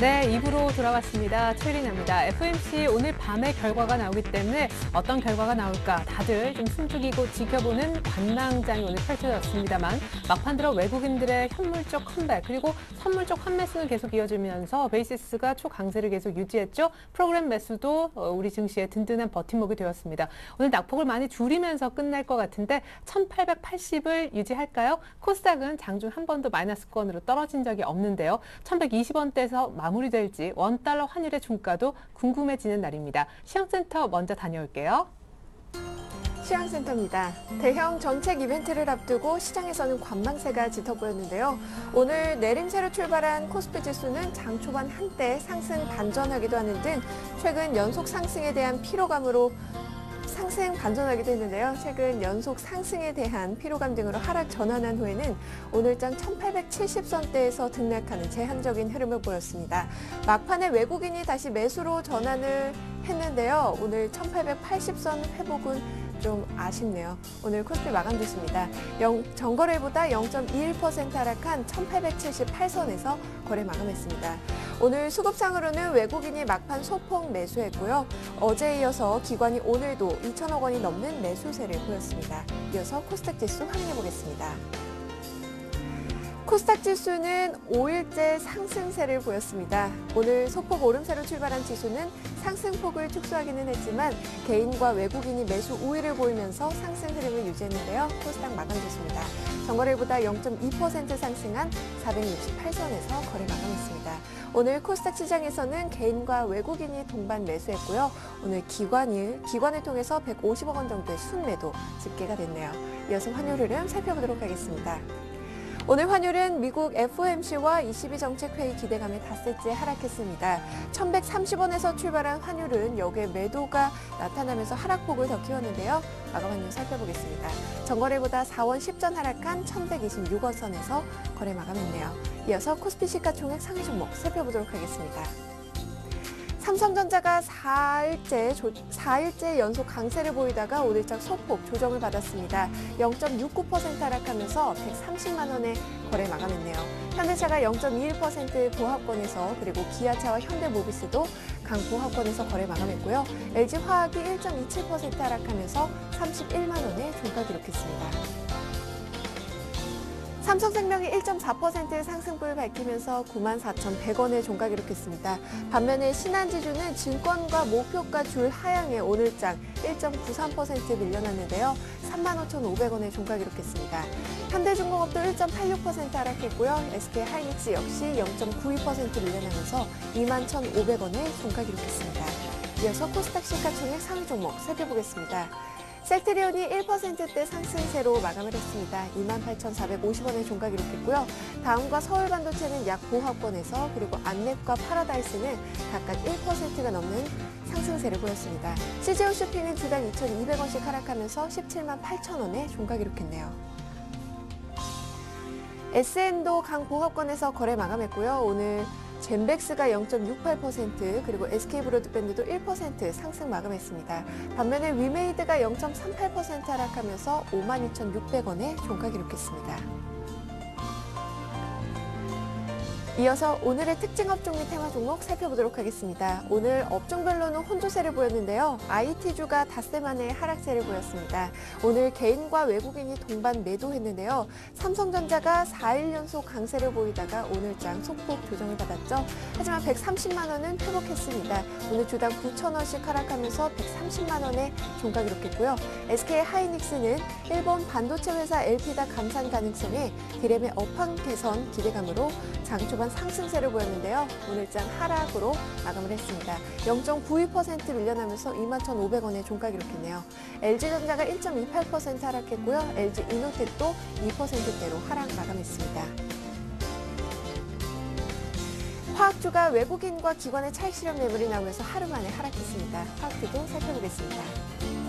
네, 입으로 돌아왔습니다. 최리나입니다. FMC 오늘 밤에 결과가 나오기 때문에 어떤 결과가 나올까 다들 좀 숨죽이고 지켜보는 관망장이 오늘 펼쳐졌습니다만 막판 들어 외국인들의 현물적 컴백 그리고 선물적 환매수는 계속 이어지면서 베이시스가 초강세를 계속 유지했죠. 프로그램 매수도 어, 우리 증시의 든든한 버팀목이 되었습니다. 오늘 낙폭을 많이 줄이면서 끝날 것 같은데 1880을 유지할까요? 코스닥은 장중 한 번도 마이너스권으로 떨어진 적이 없는데요. 1120원대에서 마 무리될지 원달러 환율의 종가도 궁금해지는 날입니다. 시황센터 먼저 다녀올게요. 시황센터입니다. 대형 정책 이벤트를 앞두고 시장에서는 관망세가 짙어 보였는데요. 오늘 내림세로 출발한 코스피 지수는 장 초반 한때 상승 반전하기도 하는 등 최근 연속 상승에 대한 피로감으로 상승 반전하기도 했는데요. 최근 연속 상승에 대한 피로감 등으로 하락 전환한 후에는 오늘장 1870선대에서 등락하는 제한적인 흐름을 보였습니다. 막판에 외국인이 다시 매수로 전환을 했는데요. 오늘 1880선 회복은 좀 아쉽네요. 오늘 코스피 마감 지수입니다. 정거래보다 0.21% 하락한 1878선에서 거래 마감했습니다. 오늘 수급상으로는 외국인이 막판 소폭 매수했고요. 어제에 이어서 기관이 오늘도 2천억 원이 넘는 매수세를 보였습니다. 이어서 코스닥 지수 확인해 보겠습니다. 코스닥 지수는 5일째 상승세를 보였습니다. 오늘 소폭 오름세로 출발한 지수는 상승폭을 축소하기는 했지만 개인과 외국인이 매수 우위를 보이면서 상승 흐름을 유지했는데요. 코스닥 마감 지수입니다. 정거래보다 0.2% 상승한 468선에서 거래 마감했습니다. 오늘 코스닥 시장에서는 개인과 외국인이 동반 매수했고요. 오늘 기관을, 기관을 통해서 150억 원 정도의 순매도 집계가 됐네요. 이어서 환율 흐름 살펴보도록 하겠습니다. 오늘 환율은 미국 FOMC와 22정책회의 기대감에 닷새째 하락했습니다. 1130원에서 출발한 환율은 역의 매도가 나타나면서 하락폭을 더 키웠는데요. 마감 환율 살펴보겠습니다. 전거래보다 4원 10전 하락한 1126원 선에서 거래 마감했네요. 이어서 코스피 시가총액 상위 종목 살펴보도록 하겠습니다. 삼성전자가 4일째, 조, 4일째 연속 강세를 보이다가 오늘장 소폭 조정을 받았습니다. 0.69% 하락하면서 130만 원의 거래 마감했네요. 현대차가 0.21% 보합권에서 그리고 기아차와 현대모비스도 강 보합권에서 거래 마감했고요. LG화학이 1.27% 하락하면서 31만 원의 종가 기록했습니다. 삼성생명이 1.4% 상승폭을 밝히면서 94,100원의 종가 기록했습니다. 반면에 신한지주는 증권과 목표가 줄 하향에 오늘장 1.93% 밀려났는데요. 35,500원의 종가 기록했습니다. 현대중공업도 1.86% 하락했고요. SK하이닉스 역시 0.92% 밀려나면서 21,500원의 종가 기록했습니다. 이어서 코스닥 시가총액 상위 종목 살펴보겠습니다. 셀트리온이 1%대 상승세로 마감을 했습니다. 28,450원의 종가 기록했고요. 다음과 서울반도체는 약 보합권에서 그리고 안넷과 파라다이스는 각각 1%가 넘는 상승세를 보였습니다. CGO 쇼핑은 주당 2,200원씩 하락하면서 17만 8천원의 종가 기록했네요. SN도 강 보합권에서 거래 마감했고요. 오늘 젠백스가 0.68% 그리고 SK브로드밴드도 1% 상승 마감했습니다. 반면에 위메이드가 0.38% 하락하면서 52,600원에 종가 기록했습니다. 이어서 오늘의 특징 업종 및 테마 종목 살펴보도록 하겠습니다. 오늘 업종별로는 혼조세를 보였는데요. IT주가 닷새 만에 하락세를 보였습니다. 오늘 개인과 외국인이 동반 매도했는데요. 삼성전자가 4일 연속 강세를 보이다가 오늘장 소폭 조정을 받았죠. 하지만 130만 원은 회복했습니다. 오늘 주당 9천 원씩 하락하면서 130만 원의 종가 기록했고요. SK 하이닉스는 일본 반도체 회사 엘피다 감산 가능성에 디램의 업황 개선 기대감으로 장 초반 상승세를 보였는데요. 오늘장 하락으로 마감을 했습니다. 0.92% 밀려나면서 21,500원의 종가 기록했네요. LG전자가 1.28% 하락했고요. LG 이노텍도 2%대로 하락 마감했습니다. 화학주가 외국인과 기관의 차익 실현 매물이 나오면서 하루 만에 하락했습니다. 화학주도 살펴보겠습니다.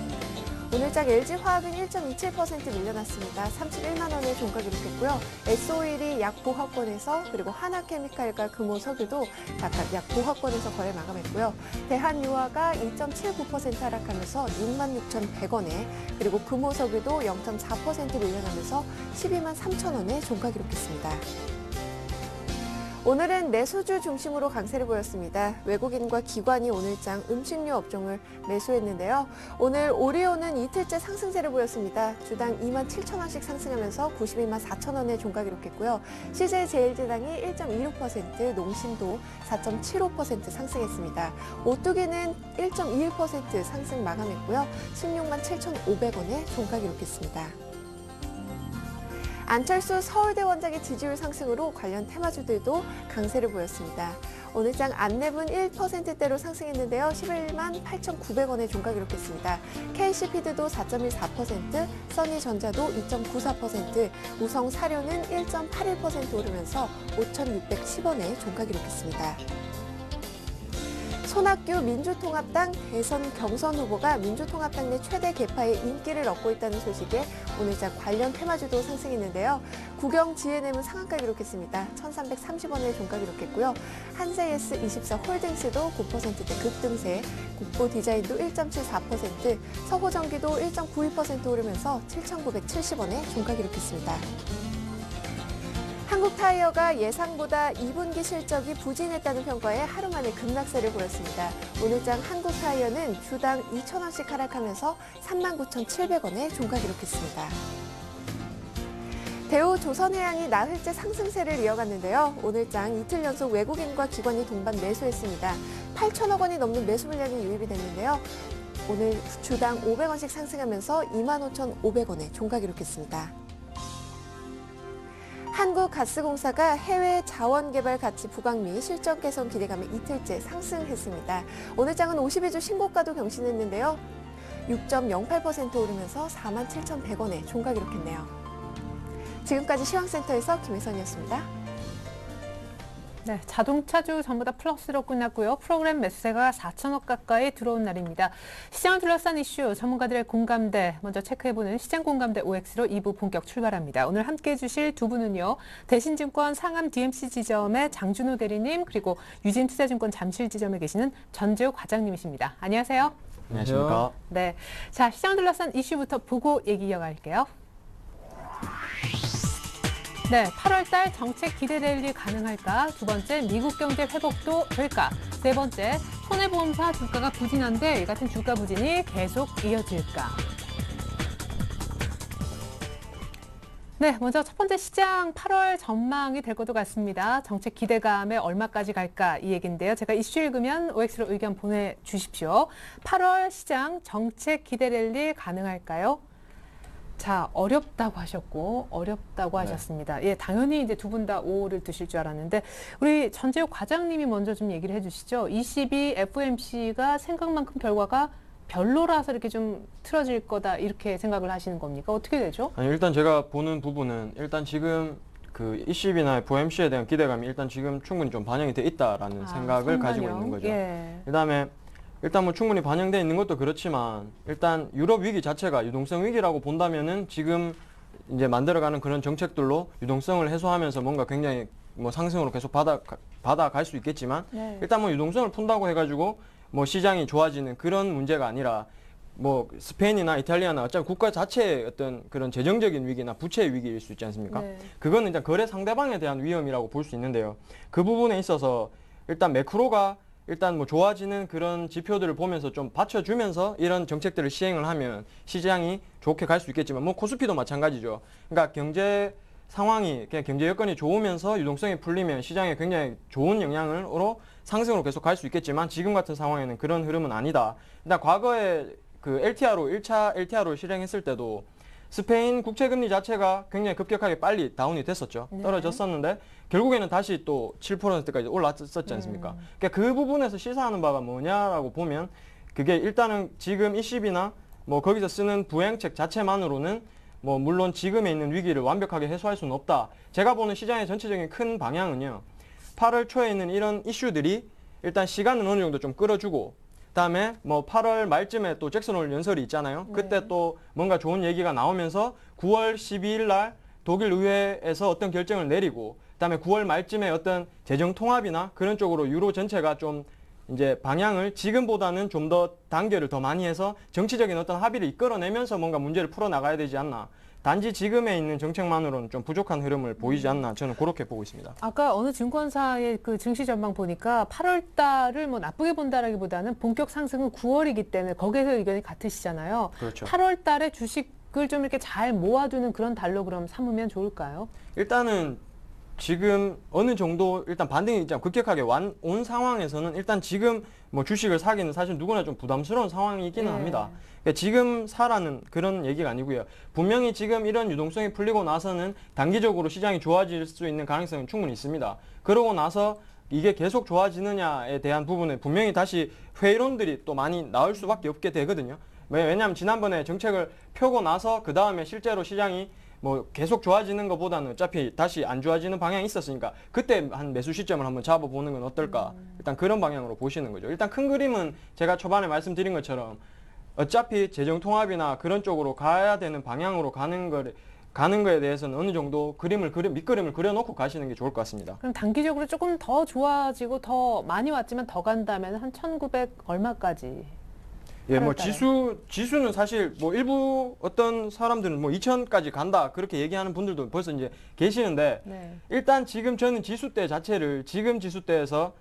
오늘장 LG화학은 1.27% 밀려났습니다. 31만 원의 종가 기록했고요. SO일이 약 보합권에서 그리고 하나케미칼과 금호석유도 각각 약 보합권에서 거래 마감했고요. 대한유화가 2.79% 하락하면서 66,100원에 그리고 금호석유도 0.4% 밀려나면서 12만 3천 원의 종가 기록했습니다. 오늘은 내수주 중심으로 강세를 보였습니다. 외국인과 기관이 오늘장 음식료 업종을 매수했는데요. 오늘 오리온은 이틀째 상승세를 보였습니다. 주당 2만 7천 원씩 상승하면서 92만 4천 원에 종가 기록했고요. CJ 제일제당이 1.26%, 농심도 4.75% 상승했습니다. 오뚜기는 1.21% 상승 마감했고요. 16만 7,500원에 종가 기록했습니다. 안철수 서울대 원장의 지지율 상승으로 관련 테마주들도 강세를 보였습니다. 오늘장 안내분 1%대로 상승했는데요. 11만 8,900원에 종가 기록했습니다. KC피드도 4.14%, 써니전자도 2.94%, 우성사료는 1.81% 오르면서 5,610원에 종가 기록했습니다. 손학규 민주통합당 대선 경선 후보가 민주통합당 내 최대 계파의 인기를 얻고 있다는 소식에 오늘장 관련 테마주도 상승했는데요. 구경 GNM은 상한가 기록했습니다. 1,330원에 종가 기록했고요. 한세예스 24 홀딩스도 9%대 급등세, 국보 디자인도 1.74%, 서호전기도 1.92% 오르면서 7,970원에 종가 기록했습니다. 한국타이어가 예상보다 2분기 실적이 부진했다는 평가에 하루 만에 급락세를 보였습니다. 오늘장 한국타이어는 주당 2,000원씩 하락하면서 39,700원에 종가 기록했습니다. 대우 조선해양이 나흘째 상승세를 이어갔는데요. 오늘장 이틀 연속 외국인과 기관이 동반 매수했습니다. 8천억 원이 넘는 매수 물량이 유입이 됐는데요. 오늘 주당 500원씩 상승하면서 25,500원에 종가 기록했습니다. 한국가스공사가 해외 자원개발 가치 부각 및 실적 개선 기대감에 이틀째 상승했습니다. 오늘 장은 52주 신고가도 경신했는데요. 6.08% 오르면서 47,100원에 종가 기록했네요. 지금까지 시황센터에서 김혜선이었습니다. 네, 자동차주 전부 다 플러스로 끝났고요. 프로그램 매수세가 4천억 가까이 들어온 날입니다. 시장을 둘러싼 이슈, 전문가들의 공감대 먼저 체크해보는 시장 공감대 OX로 2부 본격 출발합니다. 오늘 함께해 주실 두 분은요. 대신증권 상암 DMC 지점의 장준호 대리님 그리고 유진투자증권 잠실 지점에 계시는 전재호 과장님이십니다. 안녕하세요. 안녕하십니까. 네, 자 시장 둘러싼 이슈부터 보고 얘기 이어갈게요. 네, 8월 달 정책 기대 랠리 가능할까? 두 번째, 미국 경제 회복도 될까? 세 번째, 손해보험사 주가가 부진한데 이 같은 주가 부진이 계속 이어질까? 네, 먼저 첫 번째 시장 8월 전망이 될 것도 같습니다. 정책 기대감에 얼마까지 갈까 이 얘기인데요. 제가 이슈 읽으면 OX로 의견 보내주십시오. 8월 시장 정책 기대 랠리 가능할까요? 자, 어렵다고 하셨고, 어렵다고 네. 하셨습니다. 예, 당연히 이제 두 분 다 5를 드실 줄 알았는데, 우리 전재욱 과장님이 먼저 좀 얘기를 해주시죠. 22 FMC가 생각만큼 결과가 별로라서 이렇게 좀 틀어질 거다, 이렇게 생각을 하시는 겁니까? 어떻게 되죠? 아니 일단 제가 보는 부분은 일단 지금 그 ECB나 FOMC에 대한 기대감이 일단 지금 충분히 좀 반영이 돼 있다라는 아, 생각을 가지고 선반영. 있는 거죠. 예. 그 다음에 일단 뭐 충분히 반영돼 있는 것도 그렇지만 일단 유럽 위기 자체가 유동성 위기라고 본다면은 지금 이제 만들어가는 그런 정책들로 유동성을 해소하면서 뭔가 굉장히 뭐 상승으로 계속 받아 받아갈 수 있겠지만 네. 일단 뭐 유동성을 푼다고 해가지고 뭐 시장이 좋아지는 그런 문제가 아니라 뭐 스페인이나 이탈리아나 어차피 국가 자체의 어떤 그런 재정적인 위기나 부채의 위기일 수 있지 않습니까? 네. 그거는 일단 거래 상대방에 대한 위험이라고 볼 수 있는데요. 그 부분에 있어서 일단 매크로가 일단 뭐 좋아지는 그런 지표들을 보면서 좀 받쳐주면서 이런 정책들을 시행을 하면 시장이 좋게 갈 수 있겠지만 뭐 코스피도 마찬가지죠. 그러니까 경제 상황이 그냥 경제 여건이 좋으면서 유동성이 풀리면 시장에 굉장히 좋은 영향으로 상승으로 계속 갈 수 있겠지만 지금 같은 상황에는 그런 흐름은 아니다. 일단 과거에 그 LTR로 1차 LTR로 실행했을 때도 스페인 국채 금리 자체가 굉장히 급격하게 빨리 다운이 됐었죠. 네. 떨어졌었는데 결국에는 다시 또 7%까지 올랐었지 않습니까? 그러니까 그 부분에서 시사하는 바가 뭐냐라고 보면 그게 일단은 지금 ECB나 뭐 거기서 쓰는 부행책 자체만으로는 뭐 물론 지금에 있는 위기를 완벽하게 해소할 수는 없다. 제가 보는 시장의 전체적인 큰 방향은요. 8월 초에 있는 이런 이슈들이 일단 시간은 어느 정도 좀 끌어주고 그다음에 뭐 8월 말쯤에 또 잭슨홀 연설이 있잖아요. 네. 그때 또 뭔가 좋은 얘기가 나오면서 9월 12일 날 독일 의회에서 어떤 결정을 내리고 그다음에 9월 말쯤에 어떤 재정 통합이나 그런 쪽으로 유로 전체가 좀 이제 방향을 지금보다는 좀 더 단계를 더 많이 해서 정치적인 어떤 합의를 이끌어내면서 뭔가 문제를 풀어 나가야 되지 않나. 단지 지금에 있는 정책만으로는 좀 부족한 흐름을 보이지 않나 저는 그렇게 보고 있습니다. 아까 어느 증권사의 그 증시 전망 보니까 8월 달을 뭐 나쁘게 본다라기보다는 본격 상승은 9월이기 때문에 거기에서 의견이 같으시잖아요. 그렇죠. 8월 달에 주식을 좀 이렇게 잘 모아두는 그런 달로 그럼 삼으면 좋을까요? 일단은 지금 어느 정도 일단 반등이 좀 급격하게 완, 온 상황에서는 일단 지금 뭐 주식을 사기는 사실 누구나 좀 부담스러운 상황이기는 예. 합니다. 그러니까 지금 사라는 그런 얘기가 아니고요. 분명히 지금 이런 유동성이 풀리고 나서는 단기적으로 시장이 좋아질 수 있는 가능성은 충분히 있습니다. 그러고 나서 이게 계속 좋아지느냐에 대한 부분은 분명히 다시 회의론들이 또 많이 나올 수밖에 없게 되거든요. 왜- 왜냐하면 지난번에 정책을 펴고 나서 그 다음에 실제로 시장이 뭐 계속 좋아지는 것보다는 어차피 다시 안 좋아지는 방향이 있었으니까 그때 한 매수 시점을 한번 잡아보는 건 어떨까 일단 그런 방향으로 보시는 거죠 일단 큰 그림은 제가 초반에 말씀드린 것처럼 어차피 재정 통합이나 그런 쪽으로 가야 되는 방향으로 가는 거 가는 거에 대해서는 어느 정도 그림을 그려 밑그림을 그려놓고 가시는 게 좋을 것 같습니다. 그럼 단기적으로 조금 더 좋아지고 더 많이 왔지만 더 간다면 한 1900 얼마까지? 예, 뭐 8월 달에. 지수 지수는 사실 뭐 일부 어떤 사람들은 뭐 2천까지 간다 그렇게 얘기하는 분들도 벌써 이제 계시는데 네. 일단 지금 저는 지수대 자체를 지금 지수대에서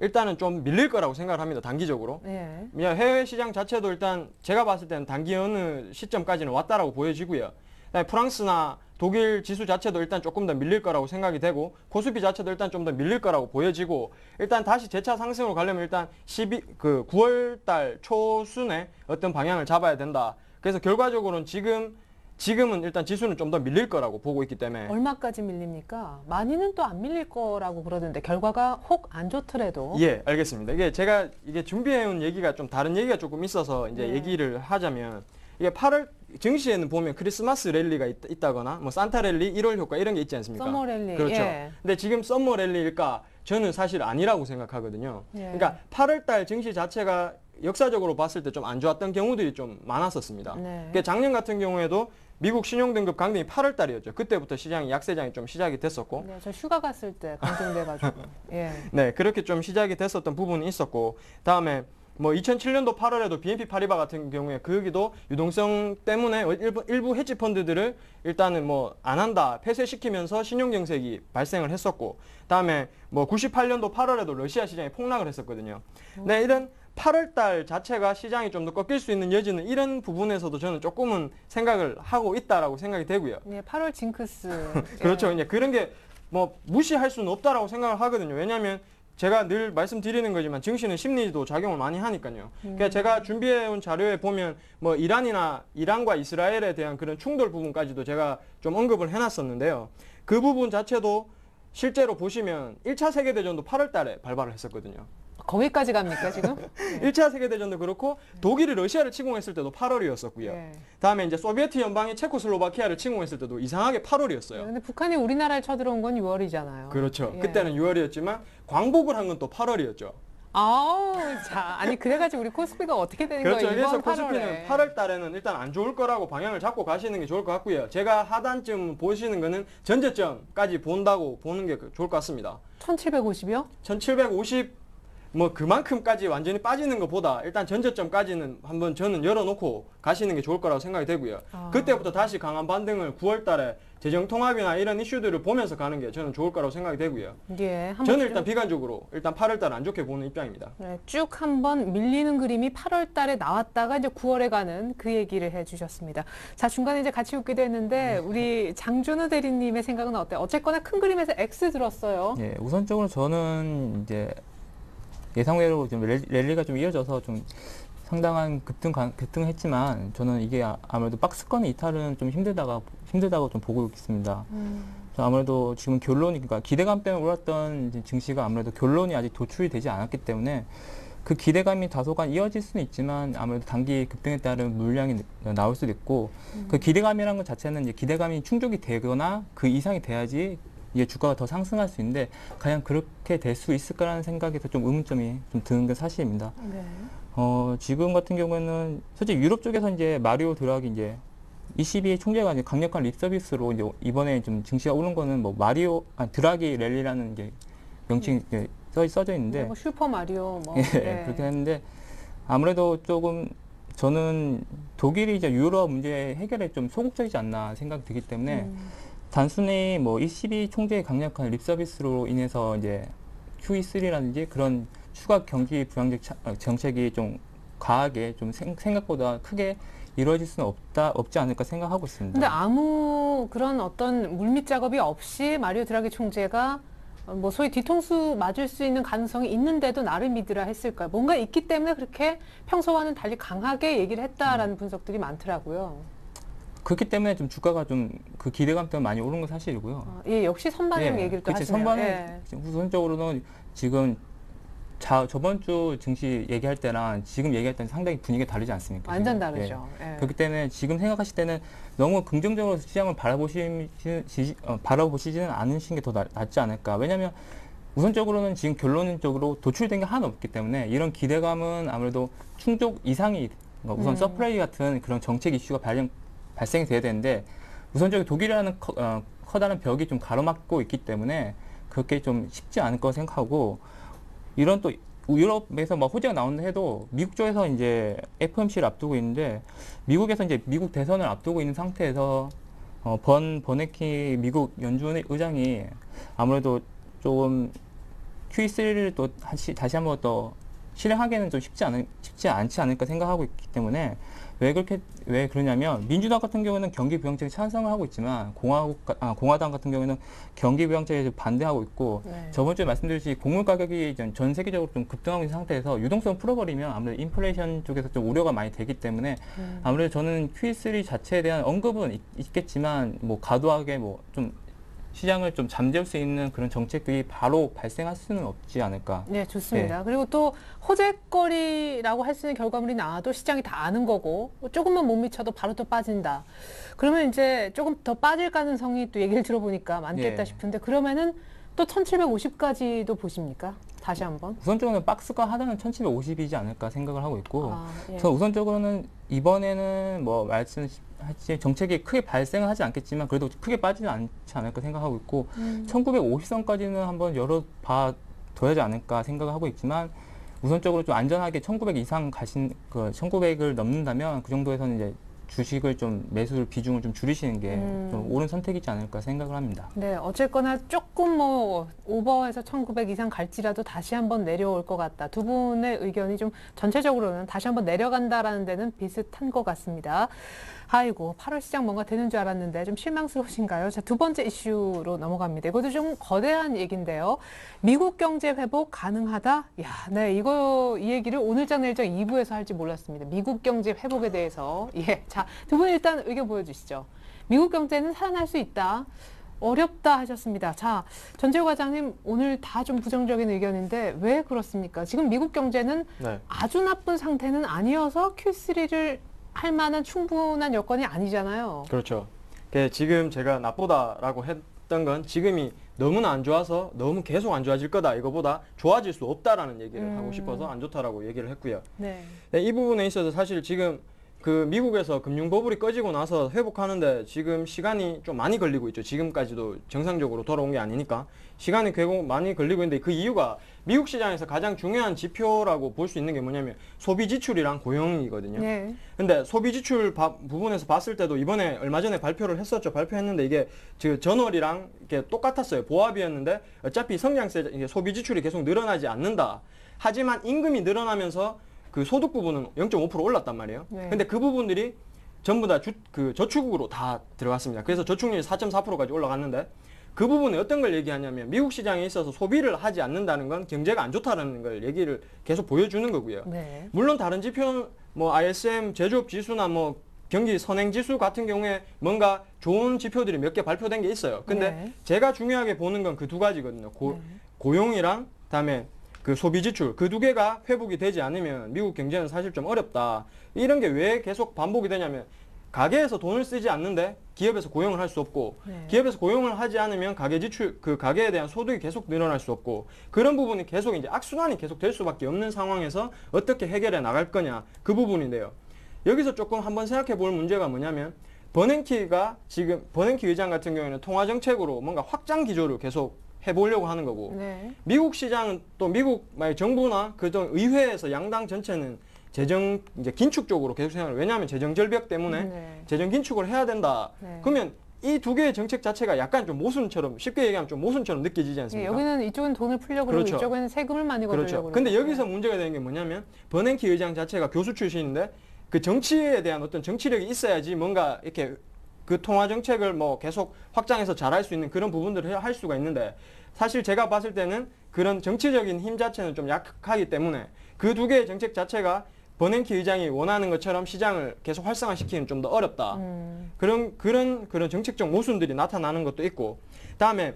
일단은 좀 밀릴 거라고 생각을 합니다. 단기적으로. 예. 해외 시장 자체도 일단 제가 봤을 때는 단기 어느 시점까지는 왔다라고 보여지고요. 그다음에 프랑스나 독일 지수 자체도 일단 조금 더 밀릴 거라고 생각이 되고 코스피 자체도 일단 좀 더 밀릴 거라고 보여지고 일단 다시 재차 상승으로 가려면 일단 12, 그 9월 달 초순에 어떤 방향을 잡아야 된다. 그래서 결과적으로는 지금 지금은 일단 지수는 좀 더 밀릴 거라고 보고 있기 때문에 얼마까지 밀립니까? 많이는 또 안 밀릴 거라고 그러던데 결과가 혹 안 좋더라도 예, 알겠습니다. 이게 제가 이게 준비해온 얘기가 좀 다른 얘기가 조금 있어서 이제 네. 얘기를 하자면 이게 8월 증시에는 보면 크리스마스 랠리가 있다거나 뭐 산타 랠리, 1월 효과 이런 게 있지 않습니까? 서머 랠리. 그렇죠. 예. 근데 지금 summer 랠리일까? 저는 사실 아니라고 생각하거든요. 예. 그러니까 8월 달 증시 자체가 역사적으로 봤을 때 좀 안 좋았던 경우들이 좀 많았었습니다. 네. 그러니까 작년 같은 경우에도 미국 신용등급 강등이 8월 달이었죠. 그때부터 시장이 약세장이 좀 시작이 됐었고 네, 저 휴가 갔을 때 강등돼가지고. 예. 네, 그렇게 좀 시작이 됐었던 부분이 있었고, 다음에 뭐 2007년도 8월에도 BNP 파리바 같은 경우에 거기도 유동성 때문에 일부, 일부 헤지 펀드들을 일단은 뭐 안 한다, 폐쇄시키면서 신용 경색이 발생을 했었고, 다음에 뭐 98년도 8월에도 러시아 시장이 폭락을 했었거든요. 네, 이런 8월 달 자체가 시장이 좀 더 꺾일 수 있는 여지는 이런 부분에서도 저는 조금은 생각을 하고 있다라고 생각이 되고요. 네, 8월 징크스. 그렇죠. 예. 이제 그런 게 뭐 무시할 수는 없다라고 생각을 하거든요. 왜냐하면 제가 늘 말씀드리는 거지만 증시는 심리도 작용을 많이 하니까요. 그러니까 제가 준비해온 자료에 보면 뭐 이란이나 이란과 이스라엘에 대한 그런 충돌 부분까지도 제가 좀 언급을 해놨었는데요. 그 부분 자체도 실제로 보시면 1차 세계대전도 8월 달에 발발을 했었거든요. 거기까지 갑니까 지금? 네. 1차 세계대전도 그렇고 독일이 러시아를 침공했을 때도 8월이었었고요. 예. 다음에 이제 소비에트 연방이 체코슬로바키아를 침공했을 때도 이상하게 8월이었어요. 근데 북한이 우리나라에 쳐들어온 건 6월이잖아요. 그렇죠. 예. 그때는 6월이었지만 광복을 한 건 또 8월이었죠. 아우, 자, 아니 그래가지고 우리 코스피가 어떻게 되는 그렇죠. 거예요? 그래서 이번 8월에. 코스피는 8월 달에는 일단 안 좋을 거라고 방향을 잡고 가시는 게 좋을 것 같고요. 제가 하단쯤 보시는 거는 전제점까지 본다고 보는 게 좋을 것 같습니다. 1750이요? 1750 뭐 그만큼까지 완전히 빠지는 것보다 일단 전제점까지는 한번 저는 열어놓고 가시는 게 좋을 거라고 생각이 되고요. 아. 그때부터 다시 강한 반등을 9월 달에 재정 통합이나 이런 이슈들을 보면서 가는 게 저는 좋을 거라고 생각이 되고요. 예, 저는 쭉- 일단 비관적으로 일단 8월 달 안 좋게 보는 입장입니다. 네, 쭉 한번 밀리는 그림이 8월 달에 나왔다가 이제 9월에 가는 그 얘기를 해 주셨습니다. 자, 중간에 이제 같이 웃기도 했는데 우리 장준우 대리님의 생각은 어때요? 어쨌거나 큰 그림에서 X 들었어요. 예, 우선적으로 저는 이제 예상외로 좀 랠- 랠리가 좀 이어져서 좀 상당한 급등 가- 급등했지만 저는 이게 아- 아무래도 박스권 이탈은 좀 힘들다가 힘들다고 좀 보고 있습니다. 저 아무래도 지금 결론이 그러니까 기대감 때문에 올랐던 증시가 아무래도 결론이 아직 도출이 되지 않았기 때문에 그 기대감이 다소간 이어질 수는 있지만 아무래도 단기 급등에 따른 물량이 느- 나올 수도 있고 그 기대감이라는 것 자체는 이제 기대감이 충족이 되거나 그 이상이 돼야지 이게 주가가 더 상승할 수 있는데 과연 그렇게 될 수 있을까라는 생각에서 좀 의문점이 좀 드는 게 사실입니다. 네. 어, 지금 같은 경우에는 솔직히 유럽 쪽에서 이제 마리오 드라기 이제 ECB 총재가 이제 강력한 립 서비스로 이제 이번에 좀 증시가 오른 거는 뭐 마리오 아 드라기 랠리라는 게 명칭이 이제 써, 써져 있는데 뭐 슈퍼 마리오 뭐 예, 네. 그렇게 했는데 아무래도 조금 저는 독일이 이제 유럽 문제 해결에 좀 소극적이지 않나 생각이 들기 때문에 음. 단순히 뭐22 총재의 강력한 립 서비스로 인해서 이제 QE3라든지 그런 추가 경기 부양적 차- 어, 정책이 좀 과하게 좀 생, 생각보다 크게 이루어질 수는 없다 없지 않을까 생각하고 있습니다. 근데 아무 그런 어떤 물밑 작업이 없이 마리오 드라기 총재가 어, 뭐 소위 뒤통수 맞을 수 있는 가능성이 있는데도 나를 믿으라 했을까요? 뭔가 있기 때문에 그렇게 평소와는 달리 강하게 얘기를 했다라는 분석들이 많더라고요. 그렇기 때문에 좀 주가가 좀 그 기대감 때문에 많이 오른 건 사실이고요. 어, 예, 역시 선반영 예, 얘기를 또 그치, 하시네요. 선반은 예. 우선적으로는 지금 자, 저번 주 증시 얘기할 때랑 지금 얘기할 때는 상당히 분위기가 다르지 않습니까? 완전 지금? 다르죠. 예. 그렇기 때문에 지금 생각하실 때는 너무 긍정적으로 시장을 바라보시, 시, 어, 바라보시지는 않으신 게 더 낫지 않을까. 왜냐하면 우선적으로는 지금 결론적으로 도출된 게 하나 없기 때문에 이런 기대감은 아무래도 충족 이상이 우선 음. surprise 같은 그런 정책 이슈가 발생, 발생이 돼야 되는데 우선적으로 독일이라는 커, 어, 커다란 벽이 좀 가로막고 있기 때문에 그렇게 좀 쉽지 않을 거 생각하고 이런 또 유럽에서 막 호재가 나온다 해도 미국 쪽에서 이제 FOMC를 앞두고 있는데 미국에서 이제 미국 대선을 앞두고 있는 상태에서 어, 벤 버냉키 미국 연준의 의장이 아무래도 조금 QE3를 또 다시 다시 한번 또 실행하기는 좀 쉽지 않은 쉽지 않지 않을까 생각하고 있기 때문에 왜 그렇게 왜 그러냐면 민주당 같은 경우는 경기 부양책에 찬성을 하고 있지만 공화국 가- 아, 공화당 같은 경우는 경기 부양책에 반대하고 있고 네. 저번 주에 말씀드렸듯이 곡물 가격이 전- 전 세계적으로 좀 급등하고 있는 상태에서 유동성 풀어버리면 아무래도 인플레이션 쪽에서 좀 우려가 많이 되기 때문에 음. 아무래도 저는 QE3 자체에 대한 언급은 있, 있겠지만 뭐 과도하게 뭐좀 시장을 좀 잠재울 수 있는 그런 정책들이 바로 발생할 수는 없지 않을까. 네, 좋습니다. 그리고 또 호재거리라고 할 수 있는 결과물이 나와도 시장이 다 아는 거고 조금만 못 미쳐도 바로 또 빠진다. 그러면 이제 조금 더 빠질 가능성이 또 얘기를 들어보니까 많겠다 예. 싶은데 그러면은 또 1750까지도 보십니까? 다시 한번. 우선적으로는 박스가 하단은 1750이지 않을까 생각을 하고 있고 아, 예. 저 우선적으로는 이번에는 뭐 말씀하신 정책이 크게 발생은 하지 않겠지만 그래도 크게 빠지지 않지 않을까 생각하고 있고 음. 1950선까지는 한번 열어봐 둬야지 않을까 생각을 하고 있지만 우선적으로 좀 안전하게 1900 이상 가신 그 1900을 넘는다면 그 정도에서는 이제 주식을 좀 매수 비중을 좀 줄이시는 게 음. 좀 옳은 선택이지 않을까 생각을 합니다. 네, 어쨌거나 조금 뭐 오버해서 1900 이상 갈지라도 다시 한번 내려올 것 같다. 두 분의 의견이 좀 전체적으로는 다시 한번 내려간다라는 데는 비슷한 것 같습니다. 아이고, 8월 시장 뭔가 되는 줄 알았는데 좀 실망스러우신가요? 자, 두 번째 이슈로 넘어갑니다. 이것도 좀 거대한 얘기인데요. 미국 경제 회복 가능하다? 야, 네, 이거 이 얘기를 오늘장 내일장 2부에서 할지 몰랐습니다. 미국 경제 회복에 대해서. 예. 자, 두 분 일단 의견 보여 주시죠. 미국 경제는 살아날 수 있다. 어렵다 하셨습니다. 자, 전재호 과장님 오늘 다 좀 부정적인 의견인데 왜 그렇습니까? 지금 미국 경제는 네. 아주 나쁜 상태는 아니어서 Q3를 할 만한 충분한 여건이 아니잖아요. 그렇죠. 그 지금 제가 나쁘다라고 했던 건 지금이 너무나 안 좋아서 너무 계속 안 좋아질 거다 이거보다 좋아질 수 없다라는 얘기를 음. 하고 싶어서 안 좋다라고 얘기를 했고요. 네. 네, 이 부분에 있어서 사실 지금 그 미국에서 금융 버블이 꺼지고 나서 회복하는데 지금 시간이 좀 많이 걸리고 있죠. 지금까지도 정상적으로 돌아온 게 아니니까 시간이 계속 많이 걸리고 있는데 그 이유가 미국 시장에서 가장 중요한 지표라고 볼 수 있는 게 뭐냐면 소비 지출이랑 고용이거든요. 네. 근데 소비 지출 바- 부분에서 봤을 때도 이번에 얼마 전에 발표를 했었죠. 발표했는데 이게 그 전월이랑 이게 똑같았어요. 보합이었는데 어차피 성장세 소비 지출이 계속 늘어나지 않는다. 하지만 임금이 늘어나면서 그 소득 부분은 0.5% 올랐단 말이에요. 네. 근데 그 부분들이 전부 다 주, 그 저축으로 다 들어갔습니다. 그래서 저축률이 4.4%까지 올라갔는데 그 부분에 어떤 걸 얘기하냐면 미국 시장에 있어서 소비를 하지 않는다는 건 경제가 안 좋다는 걸 얘기를 계속 보여주는 거고요. 네. 물론 다른 지표 뭐 ISM 제조업 지수나 뭐 경기 선행 지수 같은 경우에 뭔가 좋은 지표들이 몇 개 발표된 게 있어요. 근데 네. 제가 중요하게 보는 건 그 두 가지거든요. 고, 네. 고용이랑 그다음에 그 소비 지출 그 두 개가 회복이 되지 않으면 미국 경제는 사실 좀 어렵다. 이런 게 왜 계속 반복이 되냐면 가게에서 돈을 쓰지 않는데 기업에서 고용을 할 수 없고 네. 기업에서 고용을 하지 않으면 가계 지출 그 가계에 대한 소득이 계속 늘어날 수 없고 그런 부분이 계속 이제 악순환이 계속 될 수밖에 없는 상황에서 어떻게 해결해 나갈 거냐 그 부분인데요. 여기서 조금 한번 생각해 볼 문제가 뭐냐면 버냉키가 지금 버냉키 의장 같은 경우에는 통화 정책으로 뭔가 확장 기조를 계속 해보려고 하는 거고 네. 미국 시장은 또 미국 만약 정부나 그전 의회에서 양당 전체는 재정 이제 긴축 쪽으로 계속 생각을 왜냐하면 재정 절벽 때문에 네. 재정 긴축을 해야 된다. 네. 그러면 이 두 개의 정책 자체가 약간 좀 모순처럼 쉽게 얘기하면 좀 모순처럼 느껴지지 예, 않습니까? 여기는 이쪽은 돈을 풀려고 그러고 그렇죠. 이쪽은 세금을 많이 걷으려고 그렇죠. 그러고. 근데 여기서 문제가 되는 게 뭐냐면 버냉키 의장 자체가 교수 출신인데 그 정치에 대한 어떤 정치력이 있어야지 뭔가 이렇게 그 통화 정책을 뭐 계속 확장해서 잘할 수 있는 그런 부분들을 할 수가 있는데 사실 제가 봤을 때는 그런 정치적인 힘 자체는 좀 약하기 때문에 그 두 개의 정책 자체가 버냉키 의장이 원하는 것처럼 시장을 계속 활성화시키는 좀 더 어렵다. 음, 그런 그런 그런 정책적 모순들이 나타나는 것도 있고 다음에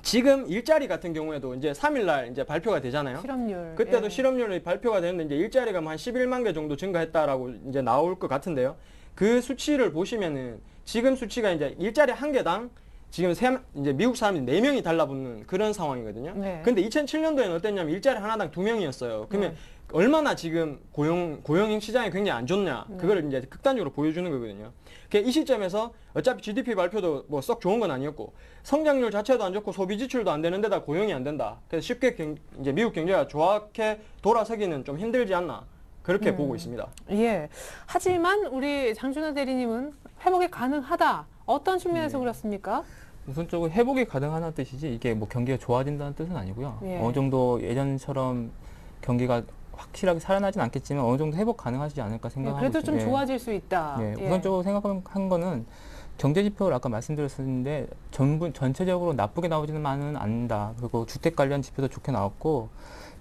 지금 일자리 같은 경우에도 이제 3일날 이제 발표가 되잖아요. 실업률. 그때도 예. 실업률이 발표가 되는데 이제 일자리가 뭐한 11만 개 정도 증가했다라고 이제 나올 것 같은데요. 그 수치를 보시면은 지금 수치가 이제 일자리 한 개당 지금 세, 이제 미국 사람이 네 명이 달라붙는 그런 상황이거든요. 네. 근데 2007년도에는 어땠냐면 일자리 하나당 두 명이었어요 그러면 네. 얼마나 지금 고용 고용 시장이 굉장히 안 좋냐. 네. 그걸 이제 극단적으로 보여주는 거거든요. 그이 시점에서 어차피 GDP 발표도 뭐 썩 좋은 건 아니었고 성장률 자체도 안 좋고 소비 지출도 안 되는 데다 고용이 안 된다. 그래서 쉽게 경, 이제 미국 경제가 좋게 돌아서기는 좀 힘들지 않나. 그렇게 음. 보고 있습니다. 예. 하지만 우리 장준호 대리님은 회복이 가능하다. 어떤 측면에서 네. 그렇습니까? 우선적으로 회복이 가능하다는 뜻이지 이게 뭐 경기가 좋아진다는 뜻은 아니고요. 예. 어느 정도 예전처럼 경기가 확실하게 살아나진 않겠지만 어느 정도 회복 가능하지 않을까 예, 생각하고 그래도 좀 있습니다. 예. 좋아질 수 있다. 예, 예. 우선적으로 생각한 거는 경제 지표를 아까 말씀드렸었는데 전부 전체적으로 나쁘게 나오지는 않는다. 그리고 주택 관련 지표도 좋게 나왔고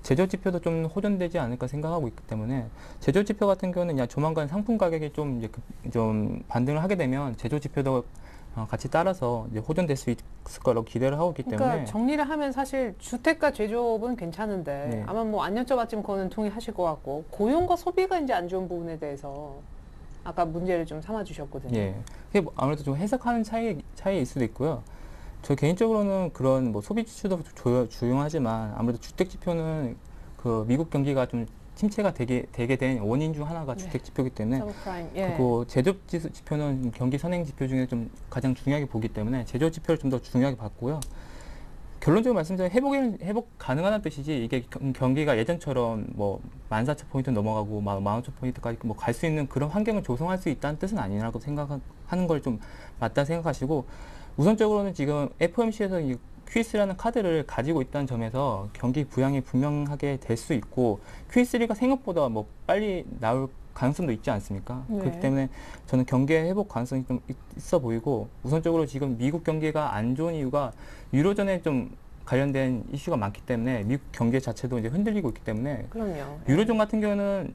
제조 지표도 좀 호전되지 않을까 생각하고 있기 때문에 제조 지표 같은 경우는 야 조만간 상품 가격이 좀 이제 그- 좀 반등을 하게 되면 제조 지표도 어, 같이 따라서 이제 호전될 수 있을 거라고 기대를 하고 있기 그러니까 때문에 정리를 하면 사실 주택과 제조업은 괜찮은데 네. 아마 뭐 안 여쭤봤지만 그거는 동의하실 것 같고 고용과 소비가 이제 안 좋은 부분에 대해서 아까 문제를 좀 삼아 주셨거든요. 예. 그게 뭐 아무래도 좀 해석하는 차이, 차이일 수도 있고요. 저 개인적으로는 그런 뭐 소비 지수도 조- 중요하지만 아무래도 주택 지표는 그 미국 경기가 좀 침체가 되게, 되게 된 원인 중 하나가 네. 주택 지표이기 때문에. 예. 그리고 제조업 지수 지표는 경기 선행 지표 중에 좀 가장 중요하게 보기 때문에 제조 지표를 좀 더 중요하게 봤고요. 결론적으로 말씀드리면 회복이 회복 가능하다는 뜻이지 이게 경- 경기가 예전처럼 뭐 14,000포인트 넘어가고 15,000포인트까지 뭐 갈 수 있는 그런 환경을 조성할 수 있다는 뜻은 아니라고 생각하는 걸 좀 맞다 생각하시고 우선적으로는 지금 FOMC에서 이 QE3라는 카드를 가지고 있다는 점에서 경기 부양이 분명하게 될 수 있고 QE3가 생각보다 뭐 빨리 나올 가능성도 있지 않습니까? 네. 그렇기 때문에 저는 경기 회복 가능성이 좀 있- 있어 보이고 우선적으로 지금 미국 경기가 안 좋은 이유가 유로존에 좀 관련된 이슈가 많기 때문에 미국 경제 자체도 이제 흔들리고 있기 때문에 그럼요. 유로존 같은 경우는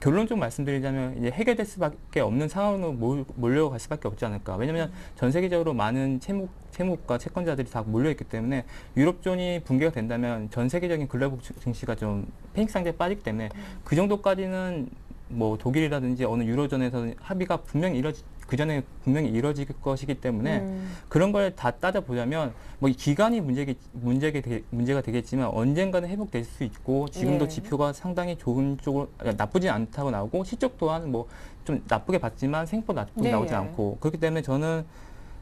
결론적으로 말씀드리자면 이제 해결될 수밖에 없는 상황으로 몰- 몰려갈 수밖에 없지 않을까. 왜냐하면 전 세계적으로 많은 채무, 채무과 채권자들이 다 몰려있기 때문에 유럽존이 붕괴가 된다면 전 세계적인 글로벌 증- 증시가 좀 패닉 상태에 빠지기 때문에 그 정도까지는 뭐 독일이라든지 어느 유로존에서 합의가 분명히 이뤄지 그 전에 분명히 이뤄질 것이기 때문에 음, 그런 걸 다 따져보자면 뭐이 기간이 문제기, 문제가, 되게, 문제가 되겠지만 언젠가는 회복될 수 있고 지금도 예. 지표가 상당히 좋은 쪽으로 아, 나쁘지 않다고 나오고 실적 또한 뭐 좀 나쁘게 봤지만 생각보다 나쁘게 네, 나오지 예. 않고 그렇기 때문에 저는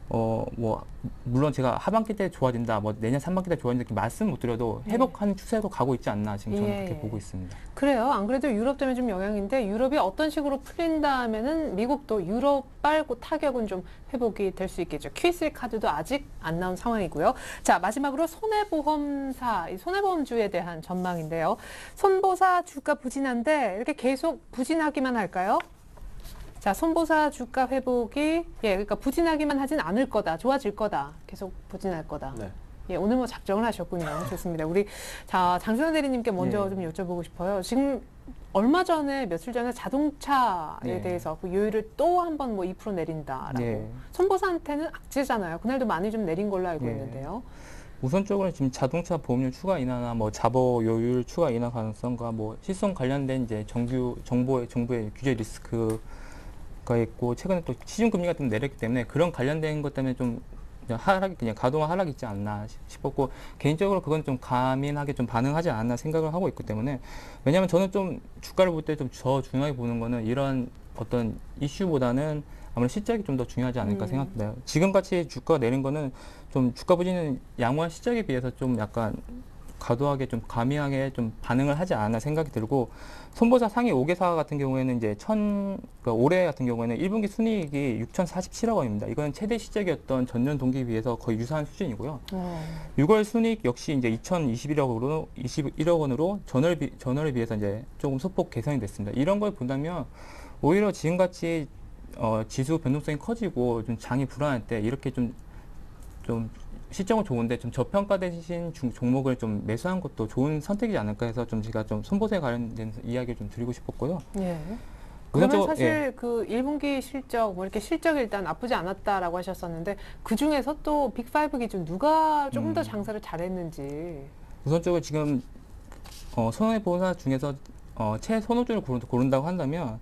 어 뭐 물론 제가 하반기 때 좋아진다 뭐 내년 상반기 때 좋아진다 이렇게 말씀 못 드려도 예. 회복하는 추세로 가고 있지 않나 지금 저는 예, 그렇게 예. 보고 있습니다. 그래요. 안 그래도 유럽 때문에 좀 영향인데 유럽이 어떤 식으로 풀린다면은 미국도 유럽 빨고 타격은 좀 회복이 될 수 있겠죠. QE3 카드도 아직 안 나온 상황이고요. 자 마지막으로 손해보험사, 이 손해보험주에 대한 전망인데요. 손보사 주가 부진한데 이렇게 계속 부진하기만 할까요? 자, 손보사 주가 회복이 예, 그러니까 부진하기만 하진 않을 거다. 좋아질 거다. 계속 부진할 거다. 네. 예, 오늘 뭐 작정을 하셨군요. 좋습니다. 우리 자 장승현 대리님께 먼저 예. 좀 여쭤보고 싶어요. 지금 얼마 전에 며칠 전에 자동차에 네. 대해서 그 요율을 또 한 번 뭐 2% 내린다라고. 네. 손보사한테는 악재잖아요. 그날도 많이 좀 내린 걸로 알고 예. 있는데요. 우선적으로 지금 자동차 보험료 추가 인하나 뭐 자보 요율 추가 인하 가능성과 뭐 실손 관련된 이제 정규 정보의 정부의 규제 리스크 가 있고 최근에 또 시중 금리가 좀 내렸기 때문에 그런 관련된 것 때문에 좀 그냥 하락 그냥 가동화 하락 있지 않나 싶- 싶었고 개인적으로 그건 좀 가민하게 좀 반응하지 않았나 생각을 하고 있기 때문에 왜냐하면 저는 좀 주가를 볼 때 좀 더 중요하게 보는 거는 이런 어떤 이슈보다는 아무래도 실적이 좀 더 중요하지 않을까 음. 생각돼요. 지금 같이 주가 내린 거는 좀 주가 부진은 양호한 시작에 비해서 좀 약간 과도하게 좀 가미하게 좀 반응을 하지 않았나 생각이 들고 손보사 상위 5개사 같은 경우에는 이제 천 그러니까 올해 같은 경우에는 1분기 순이익이 6,047억 원입니다. 이건 최대 시작이었던 전년 동기 비해서 거의 유사한 수준이고요. 어. 6월 순이익 역시 이제 2,021억으로 21억 원으로 전월 비, 전월에 비해서 이제 조금 소폭 개선이 됐습니다. 이런 걸 본다면 오히려 지금같이 어, 지수 변동성이 커지고 좀 장이 불안할 때 이렇게 좀좀 시점은 좋은데 좀 저평가되신 중- 종목을 좀 매수한 것도 좋은 선택이지 않을까 해서 좀 제가 좀 손보세에 관련된 이야기를 좀 드리고 싶었고요. 예. 그러면 사실 예. 그 1분기 실적 뭐 이렇게 실적이 일단 나쁘지 않았다라고 하셨었는데 그 중에서 또 빅5 기준 누가 조금 더 음. 장사를 잘했는지. 우선적으로 지금 어, 손해보호사 중에서 어, 최선호주를 고른, 고른다고 한다면